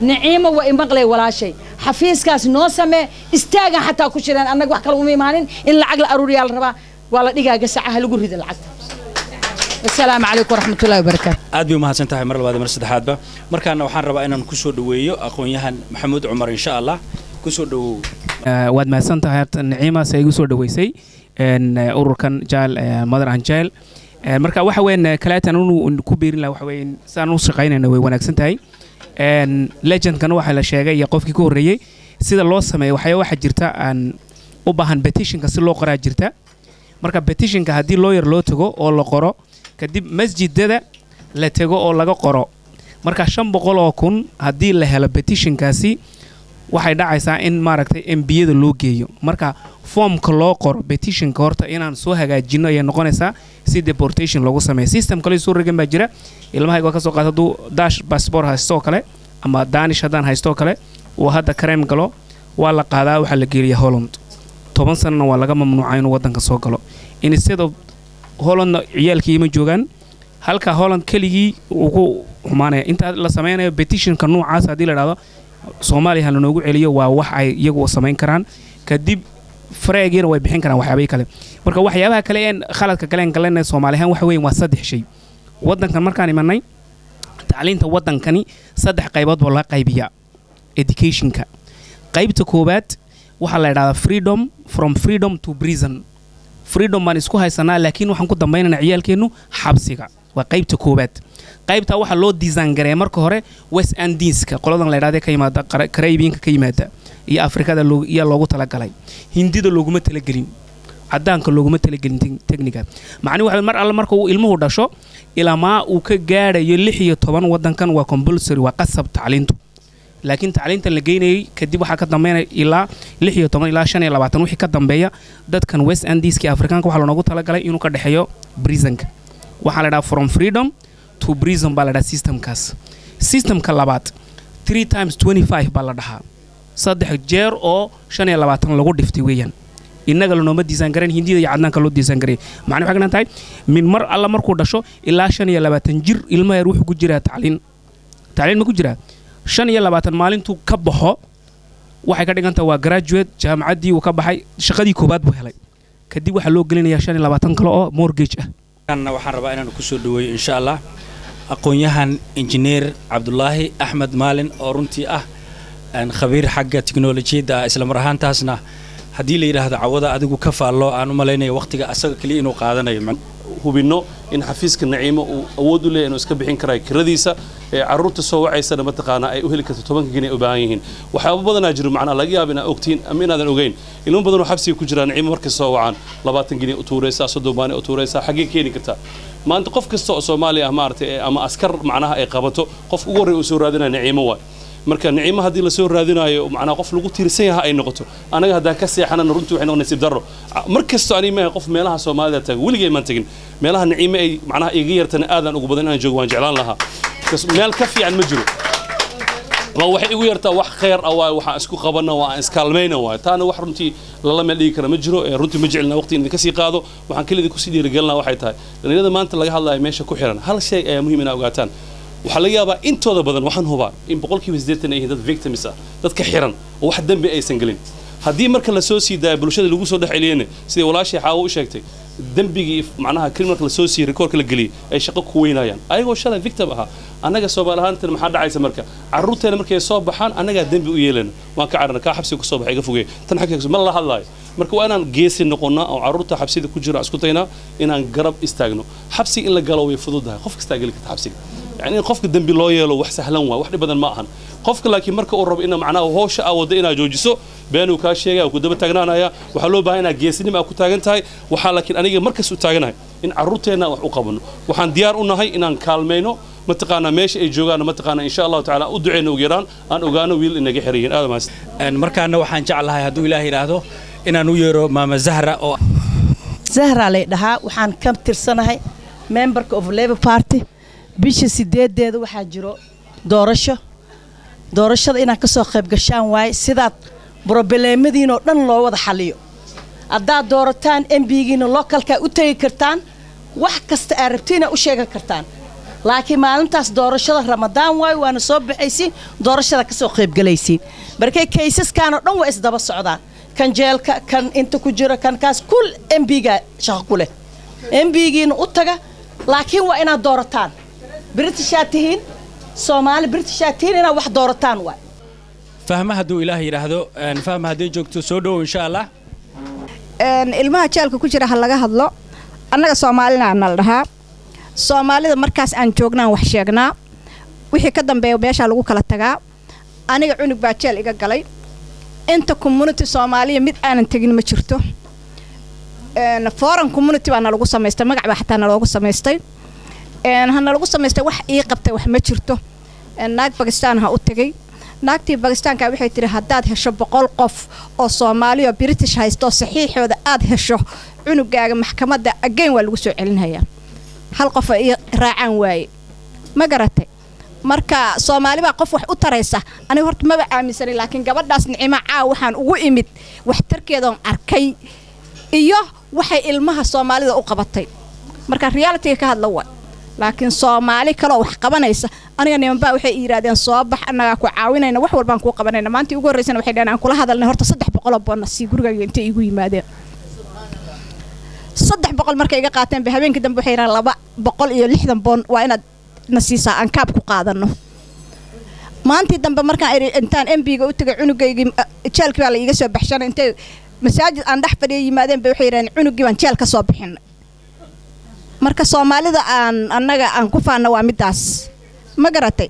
Naciimo waa imaqlay walaashay. Xafiiskaas noo samee istaagan xataa ku jiraan annaga wax kale uma imaanin. In lacag la aruuriyaa la rabaa waa la dhigaa gasaca ha lagu rida lacagta asalaamu calaykum waraxmatullahi wabarakaatu aad bay umahadsan tahay mar labaad mar saddexaadba. Markaana waxaan rabaa inaan ku soo dhaweeyo aqoon-yahan maxamuud cumar insha allah ku soo dhawow waad mahadsan tahay horta naciima se igu soo dhaweysay ururkan jaal mother and jail marka waxa weyn kaleetan unu ku biirin laha waxa weyn sidaan u shaqaynayna way wanaagsan tahay legendkan waxaa la sheegay iyo qofkii ka horreeyey sida loo sameeyo waxyaa waxaa jirta aan u baahan petitionka si loo qoraa jirta. Marka petitionka haddii looyar loo tago oo la qoro kadib masjidada la tego oo laga qoro. Marka shan boqol oo kun haddii la helo petitionkaasi waxay dhacaysaa in maaragtay embiyada loo geeyo. Marka foomka loo qoro petitionka horta inaan soo hagaajino ayay noqonaysaa si deportation loogu sameeyo. System kale soo regan baa jira. Ilmahayga ka soo qaata hadduu dash passport haysto oo kale ama danish haddaan haysto oo kale uu hadda kareem galo waa la qaadaa waxaa la geeliya holland. Toban sanana waa laga mamnuuca inuu waddanka soo galo hollandna ciyaalkii ma joogaan. Halka holland keligii uu ku xumaanaya. Inta la sameynayo petitionka noocaas haddii la dhahdo soomaaliya ha lanoogu celiyo waa wax ay iyagu samayn karaan. Kadib fareegiina way bixin karaan waxyaabay kale. Marka waxyaabaha kale een khaladka kaleen galena soomaaliyahaan waxa weyn waa saddex shay. Waddankan markaan imanay tacliinta waddankani saddex qaybood baa laga qaybiyaa. Educationka. Qaybta koowaad waxaa la idhahdaa freedom from freedom to prison freedom baan isku haysanaa laakiin waxaan ku dambaynana ciyaalkeennu xabsiga. Waa qaybta koowaad. Qaybtaa waxaa loo diisaangareeya marka hore west andiska qoladan la idhahda ka yimaada karabiinka ka yimaada iyo afrikada iyaa loogu talagalay. Hindida looguma talagelin. Cadaanka looguma talagelin techniga macni waxa mar alle marka uu ilmuhu dhasho ilamaa uu ka gaadhayo lix iyo toban waddankan waa compulsory waa qasab tacliintu laakiin tacliintan la geynayay kadib waxaa ka dambeynaya ilaa ilaa wixii ka dambeeya dadkan west andiska iyo afrikaanka waxaa loogu talagalay inuu ka dhexeeyo prisonka waxaa la dhaha from freedom to prison baa la dhaha systemkaas systemka labaad three times twenty five baa la dhahaa. Saddex jeer oo shan iyo labaatan lagu dhiftay weeyaan. Innaga lanooma diisaangarayn hindida iyo cadnaanka loo diisaangaray macni waxay ganan tahay min mar alla markuu dhasho ilaa shan iyo labaatan jir ilma yar wuxuu ku jiraa tacliin. Tacliin ma ku jiraa shan iyo labaatan maalintuu ka baxo waxay ka dhigan tahay waa graduate jaamacaddii uu ka baxay shaqadii koowaad buu helay. Kadib waxaa loo gelinayaa shan iyo labaatan kale oo mortgage ah. Waxaan rabaa inaan ku soo dhaweeyo insha allah aqoon-yahan injineer cabdulaahi axmed maalin oo runtii ah khabiir xagga tiknolojiyadda ah isla mar ahaantaasna haddii la yidhaahdo cawada adigu ka faallo aan u malaynayo waqtiga asaga keliya inuu qaadanayo hubinno in xafiiska naciimo uu awood u leeyahy inuu iska bixin karayo kiradiisa. Ee carruurta soo wacaysana mataqaanaa ay u heli karto tobanka geni ay u baahan yihiin. Waxyaaba badanaa jiro macnaa laga yaaba inaa ogtihiin ama inaadan ogeyn. Ilmo badanoo xabsiga ku jiraa naciimo markay soo wacaan labaatan geni u tuuraysaa soddon baani u tuuraysaa xaggee keeni kartaa. Maanta qof kasta oo soomaaliya ah maaragtay ama askar macnaha ay qabato qof ugu horreya uu soo raadinaya naciimo waay marka nicimo haddii la soo raadinayo macnaa qof lagu tiirsan yaha ay noqoto. Anaga haddaan ka seexanana runtii waxay noqon nasiib darro mar kastoo aniga maahay qof meelaha soomaalida taaga weligay maan tegin meelaha nicimo ay macnaha iga yartana aadaan ugu badan inaan joogo waan jeclaan lahaa. Meel ka fiican ma jiro. Waxay igu yartaa wax khayr ah waayo waxaan isku qabana waa aan iskaalmayna waayo taana wax runtii lala meel dhigi kara ma jiro runtii ma jecelna waqti in idinka sii qaado. Waxaan keliya idinku dhiirigelina waxay tahay. Dhalinyarada maanta laga hadlayo meesha ku xiran. Hal shay ayaa muhiim inaa ogaataan waxaa laga yaabaa intooda badan waxaan hubaa in boqolkiiba siddeetan ay yihiin dad victims ah dadka xiran oo wax dembi aysan gelin. Haddii marka la soo sii daayo bulshada lagu soo dhex celiyana sidai walaashii xaawo u sheegtay dembigii macnaha criminalka la soo siiyey rikoorka la geliyey ay shaqo ku weynayaan. Ayagoo shalay victim ahaa annaga soomaali ahaantan maxaa dhacaysa marka? Carruurteena markay soo baxaan annagaa dembi u yeelana waan ka carana kaa xabsiga ku soo baxay iga fogey tan xagga ma la hadlaayo. Marka waa inaan geesi noqonnaa oo carruurta xabsida ku jira isku daynaa inaan garab istaagno. Xabsiga in la galo way fududahay. Qof kastaa geli karta xabsiga yani in qofka dembi loo yeelo wax sahlan waay wax dhib badan ma ahan. Qofka laakiin marka uu rabo in macnaha hoosha aa wadda inaad joojiso beenuu kaa sheegaya ku daba taagnaanaya waxaa loo baahan inaad geesinima aa ku taagan tahay. Waxaa laakiin aniga markaas u taaganahay in carruurteenna wax u qabanno waxaan diyaar u nahay inaan kaalmayno mataqaanaa meesha ay joogaan mataqaanaa insha allahu tacaala u duceyno ugu yaraan aan ogaano wiil inaga xerayeen. Aad mahadsan markaana waxaan jeclahay hadduu ilaah yidhaahdo inaan u yeero maama zahra oo zahraa lay dhahaa waxaan ka tirsanahay memberka of labour party bisha sideedeeda waxaa jiro doorasho. Doorashada inaad ka soo qayb gashaan waaye sidaad brobeleemadiinoo dhan loo wada xaliyo. Haddaad doorataan embigiina localkaa u tegi kartaan wax kasta aad rabtiina u sheegan kartaan. Laakiin maalintaas doorashada ramadaan waayo waana soo baxaysiin doorashada ka soo qaybgalaysiin markay kaysaskanoo dhan waa isdaba socdaan. Kan jeelka kan inta ku jira kan kaas kul embigaa shaqo ku leh. Embigiina u taga laakiin waa inaad doorataan britishaa tihiin soomaali britishaa tihiin inaad wax doorataan waay. Fahma hadduu ilaah yidhaahdo fahma hadday joogto soo dhowow insha allah ilmaha jeelka ku jira ha laga hadlo. Annaga soomaalina nala dhahaa soomaalida markaas aan joognaan wax sheegnaa. Wixii ka dambeeya meeshaa lagu kala tagaa. Aniga cunug baa jeel iga galay. Inta community soomaaliya mid aanan tegin ma jirto. Foreign community baa nalagu samaystay magac baa xataa naloogu samaystay hanalagu samaystay wax ii qabtay wax ma jirto. Naag bakistaan ha u tegay. Naagtii bakistaanka waxay tihi haddaad hesho boqol qof oo soomaaliya british haystooo saxiixooda aad hesho. Cunugaaga maxkamadda agayn waa lagu soo celinhayaa. Hal qofa ii raacaan waaye. Ma garatay. Marka soomaali baa qof wax u taraysa aniga horta maba aaminsanay laakiin gabadhaas nicimo caaw waxaan ugu imid waxtarkeedoon arkay iyo waxay ilmaha soomaalida u qabatay. Marka realitiga ka hadla wa laakiin soomaali kaloo wax qabanaysa. Aniga nimanbaa waxay yidhahdeen soo bax annagaa ku caawinayna wax walbaan kuu qabanayna. Maantii ugu horreysana waxay dhaheen aan kula hadalnay horta saddex boqoloo boonna sii gurigayga intay iigu yimaadeen. Saddex boqol markay iga qaateen ba habeenkii dambe waxay yidhahdeen laba boqol iyo lixdan boon waa inaad na aan kaab ku qaadano. Maantii dambe markaan idhi intaan embiga u tegay cunugaygii jeelkii baa la iiga soo baxshanay. Intay masaajid aan dhex fadhiya yimaadeen ba waxay yidhahdeen cunugii baan jeel ka soo bixinay marka soomaalida aan annaga aan ku faanna waa middaas ma garatay?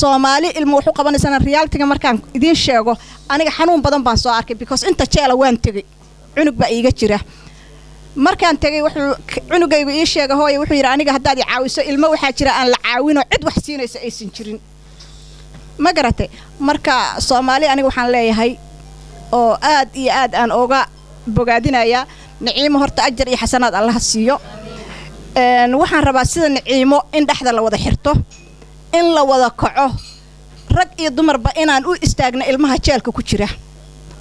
Soomaali ilmo wuxuu qabanaysana realitiga markaan idiin sheego aniga xanuun badan baan soo arkay because inta jeela waan tegey. Cunug baa iiga jira. Markaan tegey wuxuu cunugaygu ii sheega hooye wuxuu yidhi aniga haddaad i caawiso ilmo waxaa jira aan la caawinoo cid wax siinaysa aysan jirin. Ma garatay? Marka soomaali aniga waxaan leeyahay oo aad iyo aad aan oga bogaadinayaa niciimo horta ajar iyo xasanaad allaha siiyo. Waxaan rabaa sida niciimo in dhexda la wada xirto in la wada kaco rag iyo dumarba inaan u istaagno ilmaha jeelka ku jira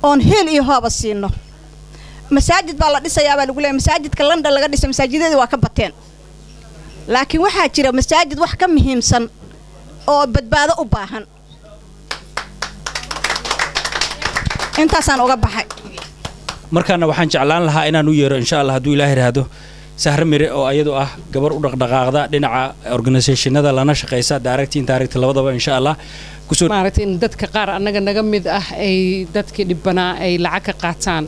oon heel iyo hooba siino. Masaajid baa la dhisayaabaa lagu leeya masaajidka london laga dhisay masaajidadii waa ka bateen. Laakiin waxaa jira masaajid wax ka muhiimsan oo badbaado u baahan. Intaasaan uga baxay markaana waxaan jeclaan lahaa inaan u yeero insha allah hadduu ilaah yidhaahdo sahre mire oo ayadu ah gabar u dhaqdhaqaaqda dhinaca organisationada lana shaqaysa direct indirect labadaba insha allah. Maaragtay in dadka qaar annaga naga mid ah ay dadkii dhibbanaa ay lacag ka qaataan.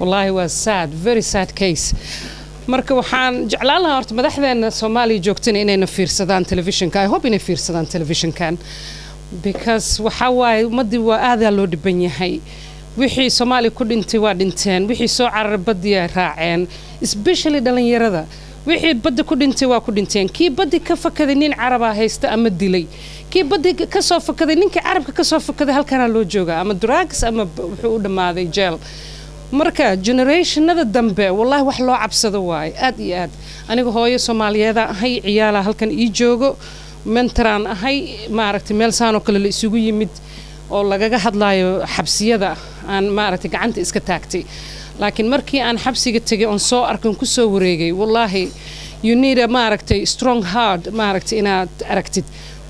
Wallaahi waa sad very sad case. Marka waxaan jeclaan lahaa horta madaxdeena soomaaliya joogtana inayna fiirsadaan telefishinka i hope inay fiirsadaan telefishinkan because waxaa waaye ummaddii waa aadaa loo dhiban yahay wixii soomaaliya ku dhintay waa dhinteen. Wixii soo carar badii ay raaceen. Especially dhallinyarada. Wixii badda ku dhintay waa ku dhinteen. Kii baddi ka fakaday nin carabaa haysta ama dilay. Kii baddi ka soo fakaday ninkii carabka ka soo fakaday halkanaa loo joogaa. Ama drugs ama wuxuu u dhammaaday jeel. Marka generationada dambe wallahi wax loo cabsado waaye. Aad iyo aad. Aniga hooyo soomaaliyeeda ahay ciyaala halkan ii joogo. Mentaraan ahay maaragtay meel saanoo kale la isugu yimid oo lagaga hadlaayo xabsiyada aan maaragtay gacanta iska taagtay. Laakiin markii aan xabsiga tegay oon soo arkan ku soo wareegay wallaahi you need a maaragtay strong heart maaragtay inaad aragtid.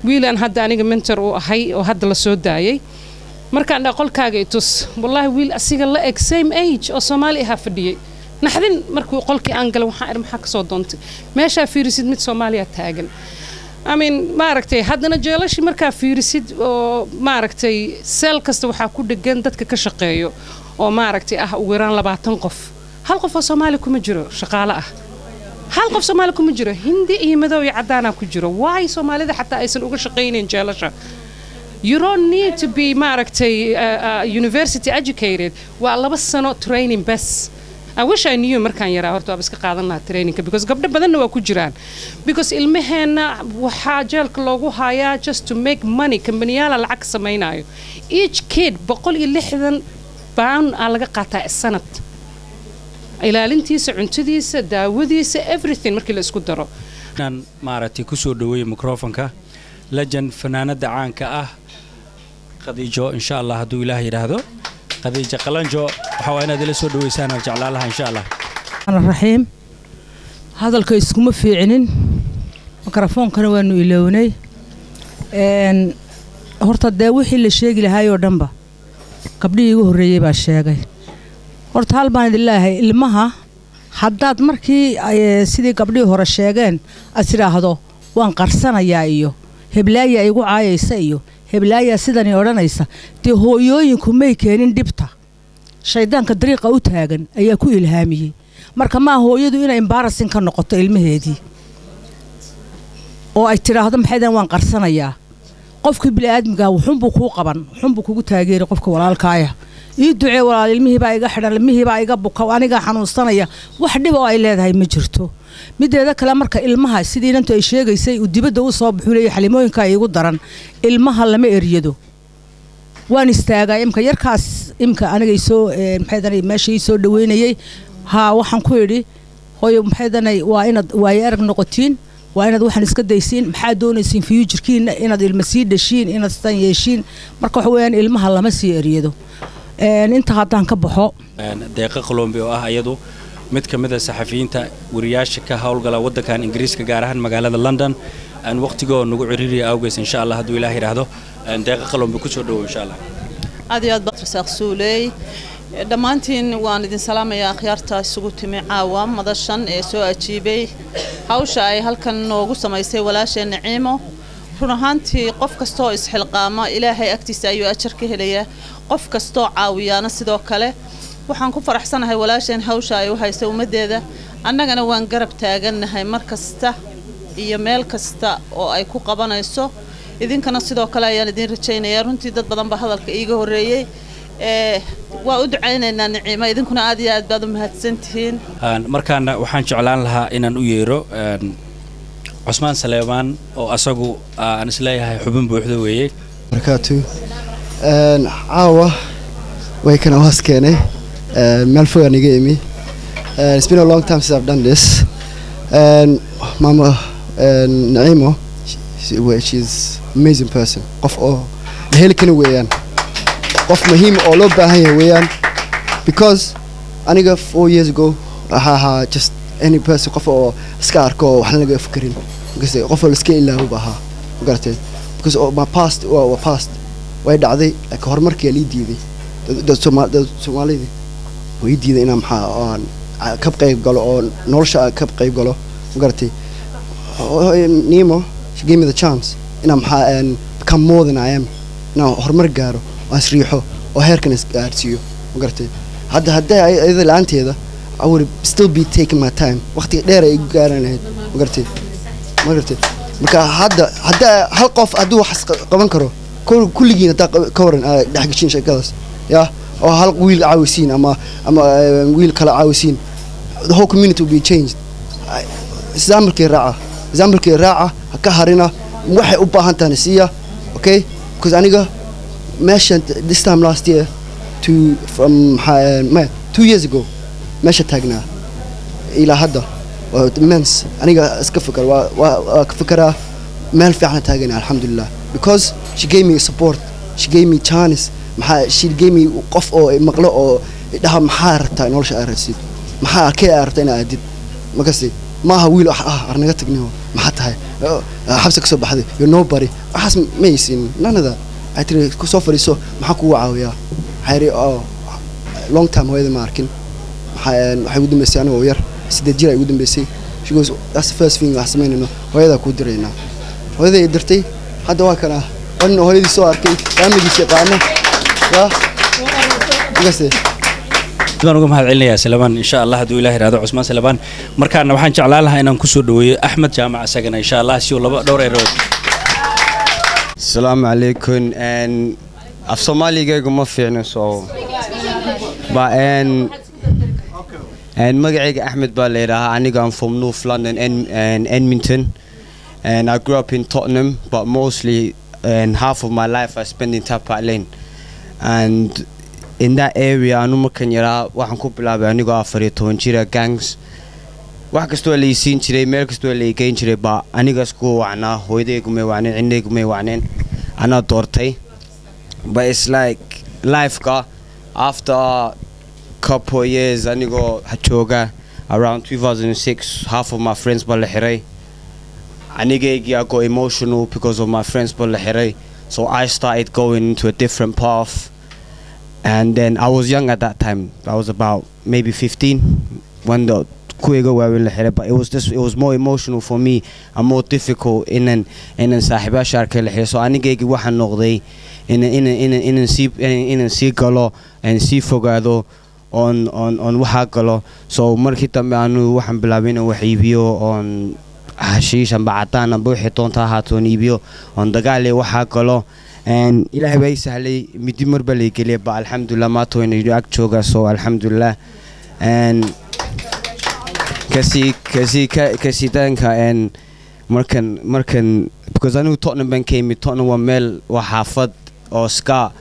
Wiilaan hadda aniga mentor u ahay oo hadda la soo daayay. Markaan dhaa qolkaaga i tus wallaahi wiil asiga la eg same age oo soomaali ahaa fadhiyey naxdin markuu qolkii aan galay waxaan idhi maxaa ka soo doontay? Meeshaa fiirisid mid soomaaliya taagan Mean maaragtay haddana jeelashii markaa fiirisid oo maaragtay seel kasta waxaa ku dhegan dadka ka shaqeeyo oo maaragtay ah ugu yaraan labaatan qof. Hal qof oo soomaali kuma jiro shaqaale ah. Hal qof soomaali kuma jiro hindi iyo madow iyo caddaanaa ku jiro. Waay soomaalida xataa aysan uga shaqaynayn jeelasha? Maaragtay uh, uh, university educated. Waa laba sano training bes Knew markaan yaraa horta waaba iska qaadan lahaa trainingka because gabdho badanna waa ku jiraan. Because ilmaheenna waxaa jeelka loogu hayaa just to make money kambaniyaala lacag samaynayo each kid boqol iyo lixdan baan aa laga qaataa sanad. Ilaalintiisa cuntadiisa daawadiisa everything markii la isku daro. Inaan maaragtay ku soo dhaweeyo microfonka legend fanaanada caanka ah. Khadiijo insha allah hadduu ilaah yidhaahdo. Khadiija qalanjo waxaa waa inaad ila soo dhaweysaan aan jeclaan lahaa insha allah. Raxiim. Hadalka iskuma fiicinin. Mikrofoonkana waanu ilownay horta dee wixii la sheegi lahaayoo dhanba gabdhihii igu horreeyey baa sheegay. Horta hal baan idin leeyahay ilmaha haddaad markii sidii gabdhihii hore sheegeen aad tidhaahdo waan qarsanayaa iyo heblaayaa igu caayaysa iyo heblaayaa sidani odhanaysa dee hooyooyinku may keenin dhibta shayddaanka dariiqa u taagan ayaa ku ilhaamiyey. Marka maa hooyadu inay embaarasin ka noqoto ilmaheedii oo ay tidhaahdo maxaydan waan qarsanayaa. Qofkii bini'aadmigaa wuxuunbuu kuu qaban wuxuunbuu kugu taageeray qofka walaalkaaya. Ii ducee walaal ilmihiibaa iga xidhan ilmihiibaa iga buka anigaa xanuunsanaya. Wax dhib oo ay leedahay ma jirto. Mideeda kale marka ilmaha sidii inantu ay sheegaysay uu dibadda u soo baxuu leeyahy xalimooyinka iigu daran ilmaha lama eryado waan istaagaa imka yarkaas imka aniga isoo maxaydan meesha ii soo dhaweynayey haa waxaan ku idhi hooyo maxaydanay waa inaad waaye arag noqotiin waa inaad waxaan iska daysiin maxaad doonaysiin fiyuujirkiina inaad ilma sii dhashiin inaad sidan yeeshiin? Marka waxa weeyaan ilmaha lama sii eryado inta haddaan ka baxo deeqa qalombi oo ah iyadu mid ka mid a saxafiyiinta wariyaasha ka howlgala waddankan ingiriiska gaar ahaan magaalada london aan waqtigoo nagu ciriiriya awgeys insha allah hadduu ilaah yidhaahdo deeqa qalombi ku soo dhowow insha allah aad iyo aad baa rasaaq dhammaantiin waan idin salaamayaa akhyaarta isugu timi caawa madashan ee soo ajiibay. Hawsha ay halkan noogu samaysay walaashee naciimo run ahaantii qof kastaoo isxilqaama ilaahay agtiisa ayuu ajar ka helayaa. Qof kastaoo caawiyaana sidoo kale. Waxaan ku faraxsanahay walaasheen hawsha ay u haysa ummaddeeda. Annagana waan garab taagannahay mar kasta iyo meel kasta oo ay ku qabanayso idinkana sidoo kale ayaan idiin rajaynayaa. Runtii dad badan baa hadalka iiga horreeyey waa u ducaynaynaa niciimo idinkuna aad iyo aad baad u mahadsantihiin markaana waxaan jeclaan lahaa inaan u yeero cusmaan saleebaan oo asagu aan is leeyahay xubin buuxda weeye. Barakaatu. Caawa way kana hoos keenay. Meel fogaan iga imi. It's been amazing person. Qof oo la heli kana weeyaan. Qof muhiim oo loo baahan yahay weeyaan. Because aniga four years ago waxaa ahaa just any person qof oo iska arko oo waxna laga fakarin qof oo la iska ilaawo ba ahaa magaratay because my past waa past. Way dhacday like horumarkii lii diiday. Dad soomaalida. Way diiday inaan maxaa aan ka qayb galo oo nolosha ka qayb galo magaratay nemo she gave me the chance inaan maxaa become more than I am inaan horumar gaaro oo isriixo oo heerkan isgaarsiiyo ma garatay hadda hadday ayada la'aanteeda I would still be taking my time. Waqtiga dheer ay gaaran lahayd ma garatay ma garatay marka hadda hadda hal qof hadduu wax qaban karo kul- kulligiin haddaa ka waran dhexgeshin sheekadaas ya oo hal wiil caawisiin ama ama wiil kale caawisiin the whole community will be changed. Examplekii raaca? Examplekii raaca? Ha ka harina waxay u baahan tahana siiya okay? Because aniga meesha this time last year to from ma two years ago meesha taagnaa. Ilaa hadda immense. Aniga iska fikir waa waa ka fikiraa meel fiican taagana alxamdulilah because she gave me support she gave me chance. Maxaa she gave me qof oo maqlo oo idhaha maxaa rabtaa nolosha aad raadsid maxaa arkay aad rabtaa inaad aadid? Makasi maaha wiil wax ah arnaga tagniho maxaa tahay? Oh, xabsi ka baxday. Yo nobody. Waxaas ma aysin none of that waxay tiri ku soo fadhiiso maxaa kugu caawiyaa? Waxay yidhi oh long time hooyada ma arkin. Waxaa- waxay ugu dambeysay anigoo yar. Sideed jir ay ugu dambeysay. She goes first thing wax samaynayno hooyadaa kuu diraynaa. Hooyada ay dirtay hadda waa kana. Wan hooyadii soo arkay faamiligiis yaqaana ya makase baan uga mahad celinayaa salebaan insha allah hadduu ilaah ihahdo cusmaan salebaan markaana waxaan jeclaan lahaa inaan ku soo dhaweeyo axmed jaamac isagana insha allah si laba dhowr erood asalaamu calaykum. Af soomaaligaygu ma fiicno so ba n n magacayga axmed baa la yidhaahaa aniga am from north london edmonton. And i grew up in tottenham but mostly and half of my life i spent in tapat lane. And in that area anu markan yaraa waxaan ku bilaabay anigoo afar iyo toban jira gangs. Wax kastoo la isiin jiray meel kastoo la igeyn jiray baa anigaas ku wacnaa hooyadaygumay wacneen cindaygumay wacneen anaa doortay. But it's like lifeka after couple years anigoo jooga around 2006 half of my friends baa la xiray. Anigaygii i got emotional because of my friends baa la xiray. So i started going into a different path and then I was young at that time. I was about maybe 15 when the kuiga waaweyn la xiray but it was just it was more emotional for me and more difficult inan inan saaxiibaasha arkay la xiray so anigaygii waxaan noqday inan sii inan sii galo and sii fogaado on on on waxaa galo so markii dambe anu waxaan bilaabay inaan wax iibiyo on hashiish amba cadaan amba wixii doonta ahaatoon iibiyo on dagaal iyo waxaa galo ilaahay baa ii sahlay midi mar baa laygeliya ba alxamdulilah maanta wayna ag jooga so alxamdulilah And kasi kasi ka- kasitaanka n markan markan because anigu tottenham baan ka imid tottenham waa meel waa xaafad oo iska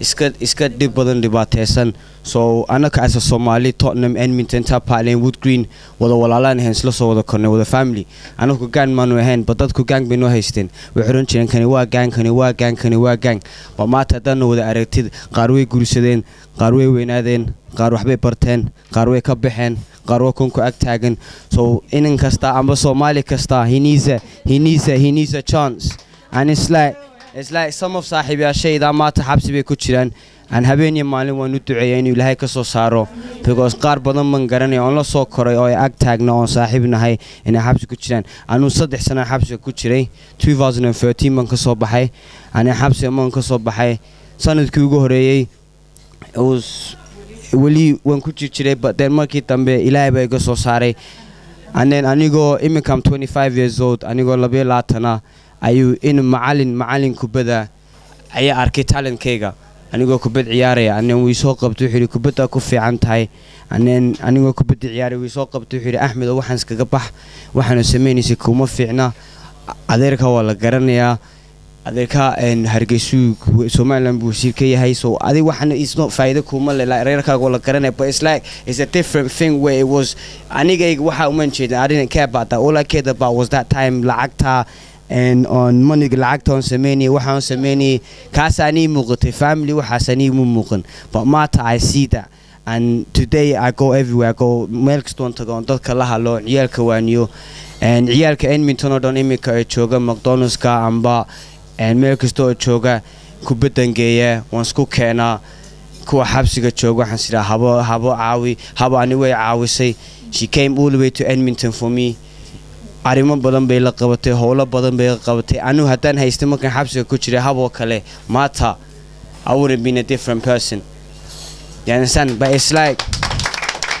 iska dhib badan dhibaateysan so anaka as a somali tottenham edmonton tapalen wood green wada walaalaan ahayn isla soo wada kornay wada family. Anagu gang maanu ahayn ba dadku gang bay haysteen. Way xiran jireen kani waa gang kani waa gang kani waa gang. Ba maanta haddaadna wada aragtid qaar way guursadeen qaar way weynaadeen qaar waxbay barteen qaar way ka baxeen qaar waa kunku ag taagan. So inan kasta amba soomaali kasta he needs a he needs a he needs a chance. And like some of saaxiibayaashayda maanta xabsi bay ku jiraan aan habeen iyo maalin waan u duceeya inuu ilaahay ka soo saaro because qaar badan man garanaya oon la soo koray oo ay ag taagna oon saaxiib nahay inay xabsi ku jiraan anuu saddex sana xabsiga ku jiray 2013 baan ka soo baxay ani xabsiga maan ka soo baxay sannadkii ugu horeeyey weli waan ku jir jiray markii dambe ilaahay baa iga soo saaray anigoo iminka am 25 years old anigoo labayo labaatana ayuu in macalin macalin kubadda ayaa arkay talentkayga. Anigoo kubad ciyaaraya anen wii soo qabtay wuxuu yidhi kubaddaa ku fiican tahay. Anen anigoo kubadda ciyaaraya wii soo qabtay wuxuu yidhi axmed oo waxaan iskaga bax waxaanu samaynaysa kuma fiicna. Adeerka waa la garanayaa. Adeerka hargeysuu somaliland buu wasiir ka yahay so adig waxana isno faa'iido kuma le reerkaaga waa la garanaya but it's like it's a different thing where it was. Anigayga waxa uman jeedin I care about that all I cared about was that time lacagta and on moneyga lacagta on sameynayay waxa on sameynayay kaasaan ii muuqatay family waxaasaan ii mu muuqan but maanta I see that. And today I go everywhere. I go meel kastoon tago on dadka la hadlo ciyaalka waaniyo ciyaalka edmonton oo dhan imika ay jooga mcdonaldska amba meel kasta oo jooga kubaddan geeya waan isku keenaa kuwa xabsiga jooga waxaan sidaa habo habo caawi habo ani way caawisay she came all the way to edmonton for me arrimo badan bay la qabatay howlo badan bay la qabatay. Anigu haddaan haystay markaan xabsiga ku jiray haboo kale maata I would have been a different person. You understand but it's like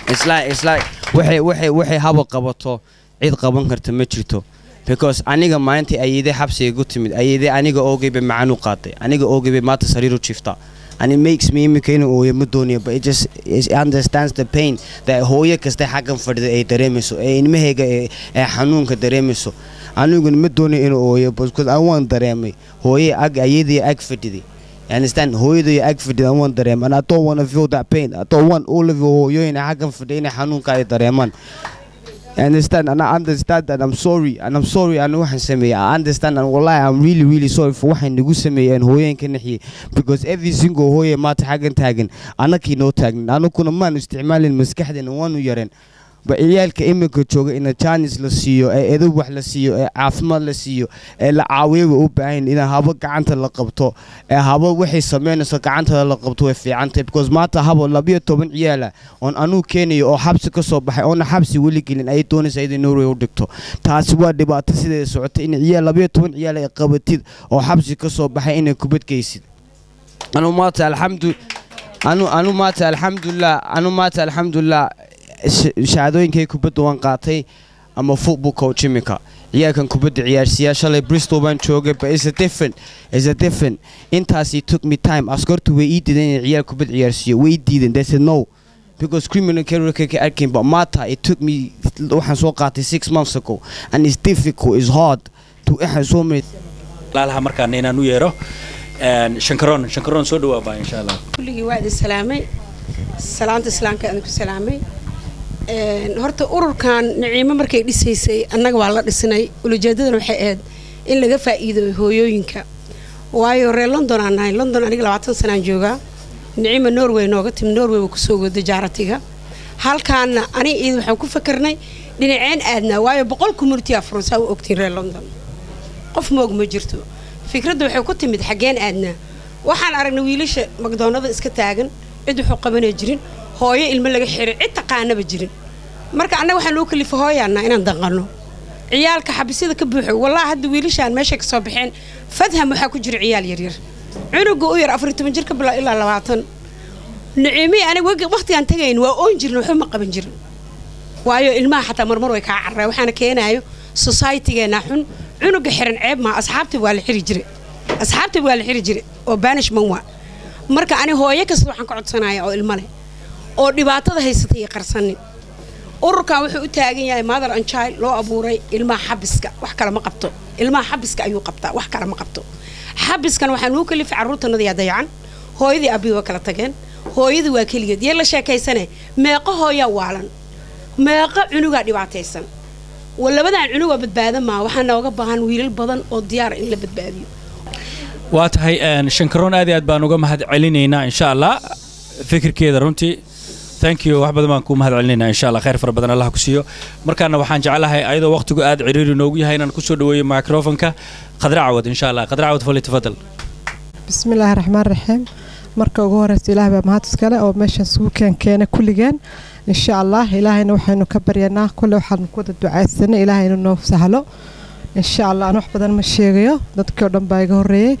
it's like it's like waxay waxay waxay haba qabato cid qaban karta ma jirto. Because aniga maalintii ayeeday xabsiga igu timid ayeeday aniga oogayba macaan u qaaday aniga oogayba maanta sariir u jifta and it makes me imika inuu ooyo ma doonayo but it just it understands the pain that hooyo kasta xaggan fadhida ay dareemayso ee ilmahayga ee xanuunka dareemayso aniguna ma doonayo inuu ooyo because aan waan dareemay hooye ag ayadii ag fadhiday You understand? Hooyadii ag fadhida aan waan dareemay and I don't want to feel that pain. I don't want all of your hooyooyin xaggan fadhiya inay xanuunka ay dareemaan I understand and I understand that I'm sorry and I'm sorry and waxaan sameeyay I understand and wallahi I'm really really sorry for waxaan nagu sameeyeen hooyeenka naxiyay because every single hooye maanta xaggan taagan anakii noo taagnin anakuna maan isticmaalin maskaxdeena waanu yareen ba ciyaalka iminka jooga ina jaanis la siiyo ee edab wax la siiyo ee caafimaad la siiyo ee la caawiya u baahan in haba gacanta la qabto ee haba waxay sameynayso gacantada la qabto way fiicantahay because maanta haba labiyo toban ciyaala oon anuu keenayo oo xabsi ka soo baxay oona xabsi weli gelin ayay doonaysa inay norway u dhigto. Taasi waa dhibaato sideeda socotay in ciyaal labiyo toban ciyaal ay qabatid oo xabsi ka soo baxay inay kubadgeysid anuu maanta alxamdu anu anu maanta alxamdulilah anu maanta alxamdulilah shahaadooyinkay kubadda waan qaatay ama football coach imika. Ciyaalkan kubadda ciyaarsiiyaa shalay bristol baan joogay but it's a different it's a different. Intaasi took me time. Askartu way ii diideen inay ciyaal kubad ciyaarsiiyo way ii diideen they said no because criminal career ka arkin but mata it took me waxaan soo qaatay six months ago and it's difficult it's hard to waxaan soo maray laalaha markaan inaan u yeero shankaroon shankaroon soo dhawaa baa insha allah. Kulligii waa idin salaamay. Salaanta islaamka idinku salaamay horta ururkan naciimo markay dhisaysay annaga waa la dhisnay. Ulajeedadana waxay ahayd in laga faa'iido hooyooyinka. Waayo reer london aan nahay london aniga labaatan sanaan joogaa. Naciima norway nooga timi norway waa ku soo wada jaaratiga. Halkaana aniga iyada waxaan ku fakarnay dhinaceen aadnaa waayo boqol community a furan saa u ogtiin reer london. Qof moog ma jirto. Fikradda waxay ku timid xaggeen aadnaa waxaan aragnay wiilasha magdoonada iska taagan cid wuxuu qabanaya jirin hooyo ilmo laga xiray cid taqaanaba jirin. Marka annaga waxaan loo kalifa hooyaannaa inaan danqanno ciyaalka xabisyada ka buuxo wallahi hadda wiilashaan meeshay ka soo baxeen. Fadham waxaa ku jira ciyaal yaryar cunuga u yar afariy toban jir ka bilaa ilaa labaatan. Naciimii aniga waqtigaan tagayn waa oon jirin waxba ma qaban jirin. Waayo ilmaha xataa marmar way kaa carraa waxaana keenaayo societygeena xun. Cunuga xiran ceeb maa asxaabtii waa la xiri jire asxaabtii waa la xiri jire oo banishman waa. Marka ani hooyo kasta waxaan ka codsanaya oo ilmo leh oo dhibaatada haysata iyo qarsanin. Ururkan wuxuu u taagan yahay and child loo abuuray ilmaha xabiska wax kale ma qabto. Ilmaha xabiska ayuu qabtaa. Wax kale ma qabto. Xabiskan waxaa nuu kalifay carruurtanadiyaa dayacan hooyadii abii waa kala tageen. Hooyadii waa keligeed. Yee la sheekaysane meeqo hooyaa waalan. Meeqo cunugaa dhibaataysan. Labadan cunugoo badbaada maa. Waxaa nooga baahan wiilal badan oo diyaara in la badbaadiyo. Waa tahay shankaroon aad iyo aad baan uga mahad celinaynaa insha allah. Fikirkeeda runtii thank you. Wax badan baan kuu mahad insha allah kheyr fara badan allah ku siiyo. Markaana waxaan jeclahay ayadoo wakhtigu aad ciriiri noogu yahay inaan ku soo dhaweeyo microfonka khadracawad insha allah khadracawad fali tafadal bismi illaahi raxmaan raxiim marka ugu horeysa ilaah baa mahad iskale oo meeshaan suukaan keena kulligeen insha allah ilaahayna waxaynu ka baryanaa kule waxaanu ku wada ducaysanay ilaahayna noo sahlo. Insha allah aan wax badan ma sheegayo. Dadkii o dhan baa iga horreeyey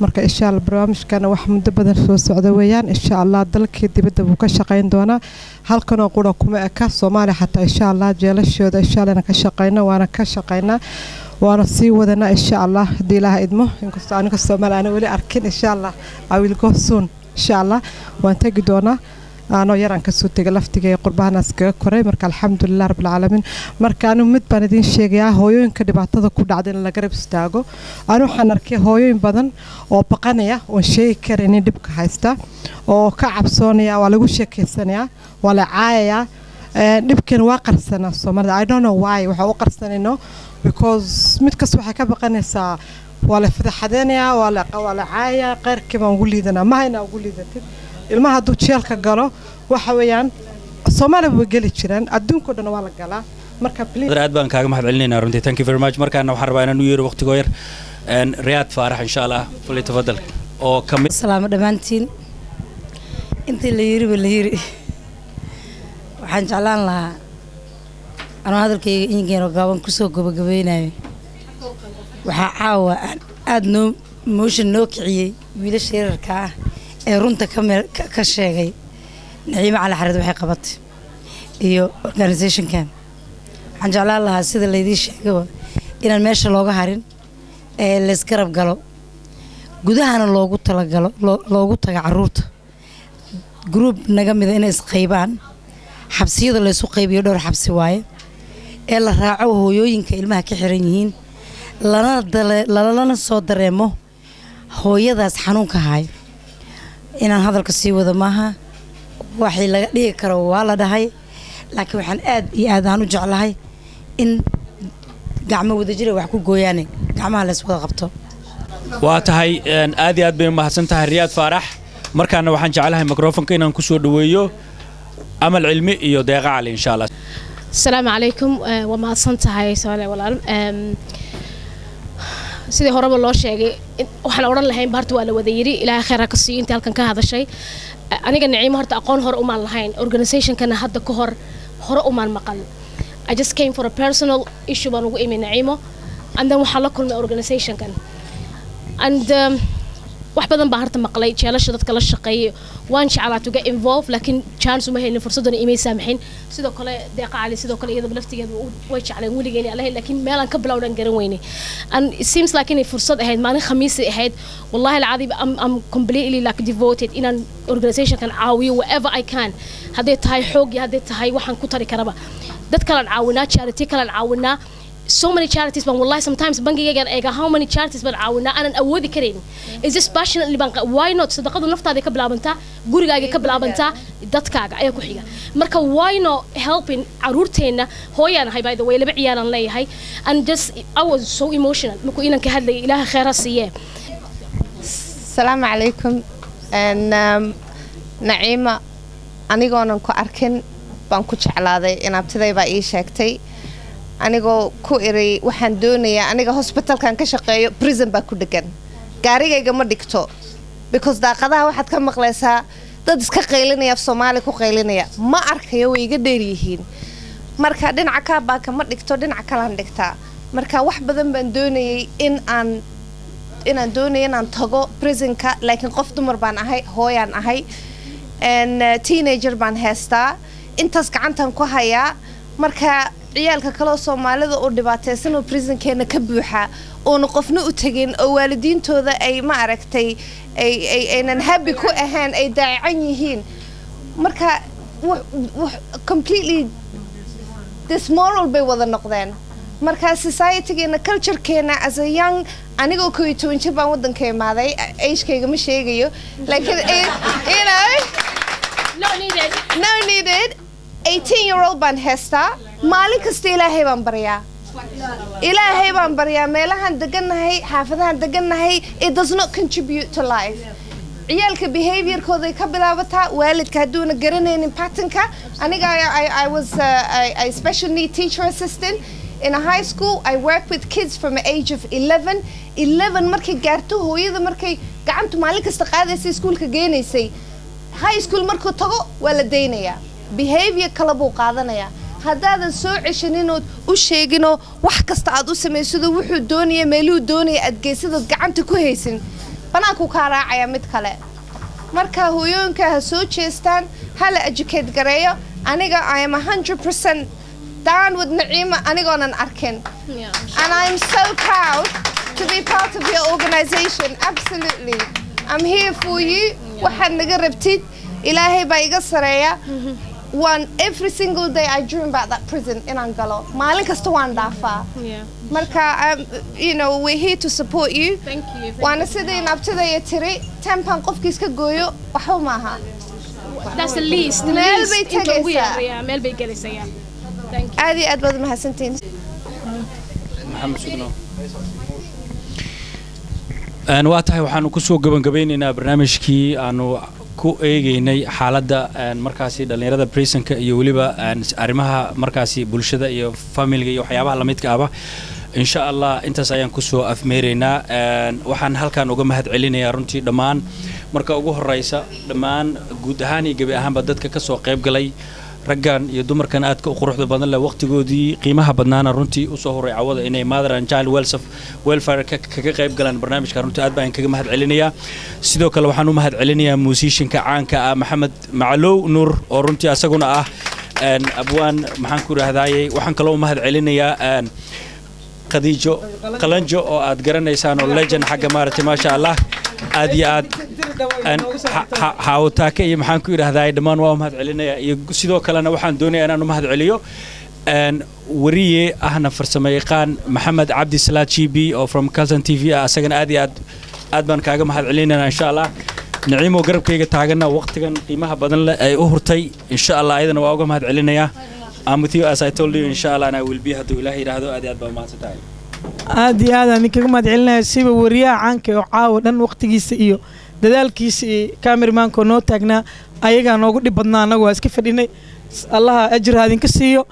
marka insha allah barnaamijkana wax muddo badan soo socda weeyaan. Insha allah dalkii dibadda buu ka shaqayn doonaa. Halkanoo qura kuma eka. Soomaaliya xataa insha allah jeelashooda insha allah inaan ka shaqayno waana ka shaqaynaa. Waana sii wadanaa insha allah haddii ilaaha idmo inkastoo aniga soomaali aana weli arkin insha allah i will go soon insha allah waan tegi doonaa anoo yaraan ka soo tegay laftigay qurbahanaas kaga koray marka alxamdulilah rabbilcaalamiin marka anigu mid baan idiin sheegayaa hooyooyinka dhibaatada ku dhacda in la garab istaago anigu waxaan arkay hooyooyin badan oo baqanaya oon sheegi karaynin dhibka haysta oo ka cabsoonaya waa lagu sheekeysanayaa waa la caayayaa dhibkan waa qarsanaa soomaalida i don't know why waxa u qarsanayno because mid kasta waxay ka baqanaysaa waa la fadaxadeynayaa waa la caayayaa qeyrkii baan ugu liidanaa. Ma ugu liidatid ilmaha hadduu jeelka galo waxa weeyaan soomaaliya way geli jiraan adduunkao dhan waa la galaa marka aad baan kaaga mahad celinaynaa runtii thank you very much. Markaana waxaan rabaa inaan u yeero waqtigoo yar. Riyaad faarax insha allah fali tafadal oo ka mid salaamo dhammaantiin. Intii la yiriba la yiri. Waxaan jeclaan lahaa anoo hadalkayga ingeeno gaaban ku soo gabagabeynayo waxaa caawa aan aada noo mooshan noo kiciyey wiilasha yararka ah ee runta ka sheegay naciimo cali xareed waxay qabatay iyo organisationkan waxaan jeclaan lahaa sida laydii sheegaba inaan meesha looga harin ee laysgarab galo. Gudahana loogu talagalo loo- loogu taga carruurta. Gruub naga mida inay isqaybaan xabsiyada laysu qaybiyo dhowr xabsi waaye. Ee la raaco hooyooyinka ilmaha ka xiran yihiin. Lalana soo dareemo hooyadaas xanuunka hayo inaan hadalka sii wado maaha. Waxay laga dhigi karo waa la dhahay laakiin waxaan aad iyo aad aan u jeclahay in gacmo wadajira wax ku gooyaane. Gacmaha lays wada qabto. Waa tahay aad iyo aad bay umahadsan tahay riyaad faarax. Markaana waxaan jeclahay mikrofonka inaan ku soo dhoweeyo amal cilmi iyo deeqa cali insha allah. Asalaamu calaykum waa mahadsan tahay soole walaal sidii horeba loo sheegay waxaan odhan lahayn horta waa la wada yiri. Ilaahay khayr ha ka siiyo intii halkan ka hadashay. Aniga naciimo horta aqoon hore umaan lahayn. Organizationkana hadda ka hor hore umaan maqal. I just came for a personal issue baan ugu imi naciimo. And then waxaan la kulmay organizationkan and um, wax badan baa harta maqlay jeelasha dadka la shaqeeyay waan jeclaa to get involved laakiin chance uma helin fursadana imay saamaxin. Sidoo kale deeqa cali sidoo kale iyadaba laftigeeda way jecleen weligeeni allahay laakiin meelaan ka bilowdhan garan weyne. And it seems like inay fursad ahayd maalin khamiisay ahayd wallahi alcadiim I'm, I'm completely like devoted inaan organizationkan caawiyo wherever I can. Hadday tahay xoog iyo hadday tahay waxaan ku tari karaba. Dad kalaan caawinaa charity kalaan caawinaa so many charities baan wallahi sometimes bangigaygan eega how many charities baan caawinaa aanan awoodi karayn is just passionately baan why not? Sadaqadu naftaaday ka bilaabantaa gurigaaga ka bilaabantaa dadkaaga ayaa ku xiga. Marka why not helping caruurteenna? Hooyaan ahay by the way laba ciyaaran leeyahay. And just I was so emotional. Markuu inanka hadlayay ilaaha khayr ha siiyee asalaamu calaykum um, naciima anigoonan ku arkin baan ku jeclaaday. Inaabtiday baa ii sheegtay anigoo ku iray waxaan doonayaa aniga hosbitalkan ka shaqeeyo prison baa ku dhegan gaarigayga ma dhigto because daaqadaha waxaad ka maqlaysaa dad iska qaylinaya af soomaali ku qaylinaya. Ma arkayo way iga dheer yihiin. Marka dhinaca kaabaaka ma dhigto dhinaca kalaan dhigtaa marka wax badan baan doonayay in aan inaan doonaya inaan tago prisonka laakiin qof dumar baan ahay hooyaan ahay. N teenager baan heystaa intaas gacantan ku hayaa marka ciyaalka kaleoo soomaalida oo dhibaataysan oo prisonkeena ka buuxa oona qofna u tegin oo waalidiintooda ay ma aragtay ay ay aynan happy ku ahayn ay daayacan yihiin. Marka completely dismoral bay wada noqdeen. Marka societygeena culturekeena as a young anigoo koo iyo toban jir baan wadanka imaaday agekayga ma sheegayo. Laakiin [LAUGHS] 18 year old baan heystaa maalin kasta ilaahay baan baryaa. Ilaahay baan baryaa. Meelahaan degannahay xaafadahaan degannahay it does not contribute to life. Ciyaalka behaviorkooday ka bilaabataa. Waalidka hadduuna garanaynin patternka. Aniga I, was uh, a, a special need teacher assistant in a high school. I work with kids from the age of 11 11 markay gaarto hooyada markay gacantu maalin kasta qaadaysay iskuulka geenaysay. High school markuu tago waa la daynayaa behavior kale buu qaadanayaa haddaadan soo ceshaninood u sheeginoo wax kasta aad u samaysadoo wuxuu doonaya meeluhu doonaya aad geysadood gacanta ku haysin. Banaanku kaa raacaya mid kale. Marka hooyooyinka ha soo jeestaan ha la educate gareeyo aniga I am 100% down with Naima anigoonan arkin. And I'm so proud to be part of your organization absolutely. I'm here for you. Waxaad naga rabtid ilaahay baa iga sareeya one every single day I dream about that prison inaan galo maalin kasta waan dhaafaa marka um, you know we're here to support you. Thank you, thank waana sidii nabtidaya tiri tempan qofkiis ka gooyo waxba maaha that's the least the meel least. bay you. Aad iyo aad baad mahadsantihiin waa tahay waxaanu ku soo gabangabeynaynaa barnaamijkii aanu ku eegeynay xaaladda markaasi dhallinyarada prisonka iyo weliba arrimaha markaasi bulshada iyo familiga iyo waxyaabaha lamidka ahba. Insha allah intaas ayaan ku soo afmeeraynaa waxaan halkan uga mahad celinayaa runtii dhammaan. Marka ugu horeysa dhammaan guud ahaan iyo gebi ahaanba dadka ka soo qayb galay raggan iyo dumarkan aadka u quruxda badan leh waqtigoodii qiimaha badnaana runtii u soo horay cawada inay and child welf- welfare ka- kaga qayb galaan barnaamijka. Runtii aad baan kaga mahad celinayaa. Sidoo kale waxaan u mahad celinayaa muusishinka caanka ah maxamed macalow nuur oo runtii asaguna ah abwaan maxaan ku idhahdayey waxaan kaloo u mahad celinayaa khadiijo qalanjo oo aad garanaysaan oo legend xagga maaragtay maasha allah aad iyo aad een, ha- ha- haawataake iyo maxaan ku idhahdaa dhammaan waa u mahad celinaya iyo sidoo kalena waxaan doonayaa inaan u mahad celiyo een, wariye ahna farsamo yaqaan maxamed cabdi salaad g b oo from calton t v ah. Asagana aad iyo aad aad baan kaaga mahad celinayna insha allah naciimo garabkayga taaganna waqtigan qiimaha badan leh ay u hurtay insha allah ayadana waa uga mahad celinayaa I'm with you as I told you insha allah and I will be hadduu ilaahay yidhaahdo aad iyo aad baa umahadsan tahay aad iyo aad aan idinkaga mahad celinaya siba wariyaha caanka oo caawa dhan waqtigiisa iyo kaameramanka oo noo taagnaa ayagaa noogu dhib badnaa annagu waa iska fadhinay. Allaha ajir ha idinka siiyo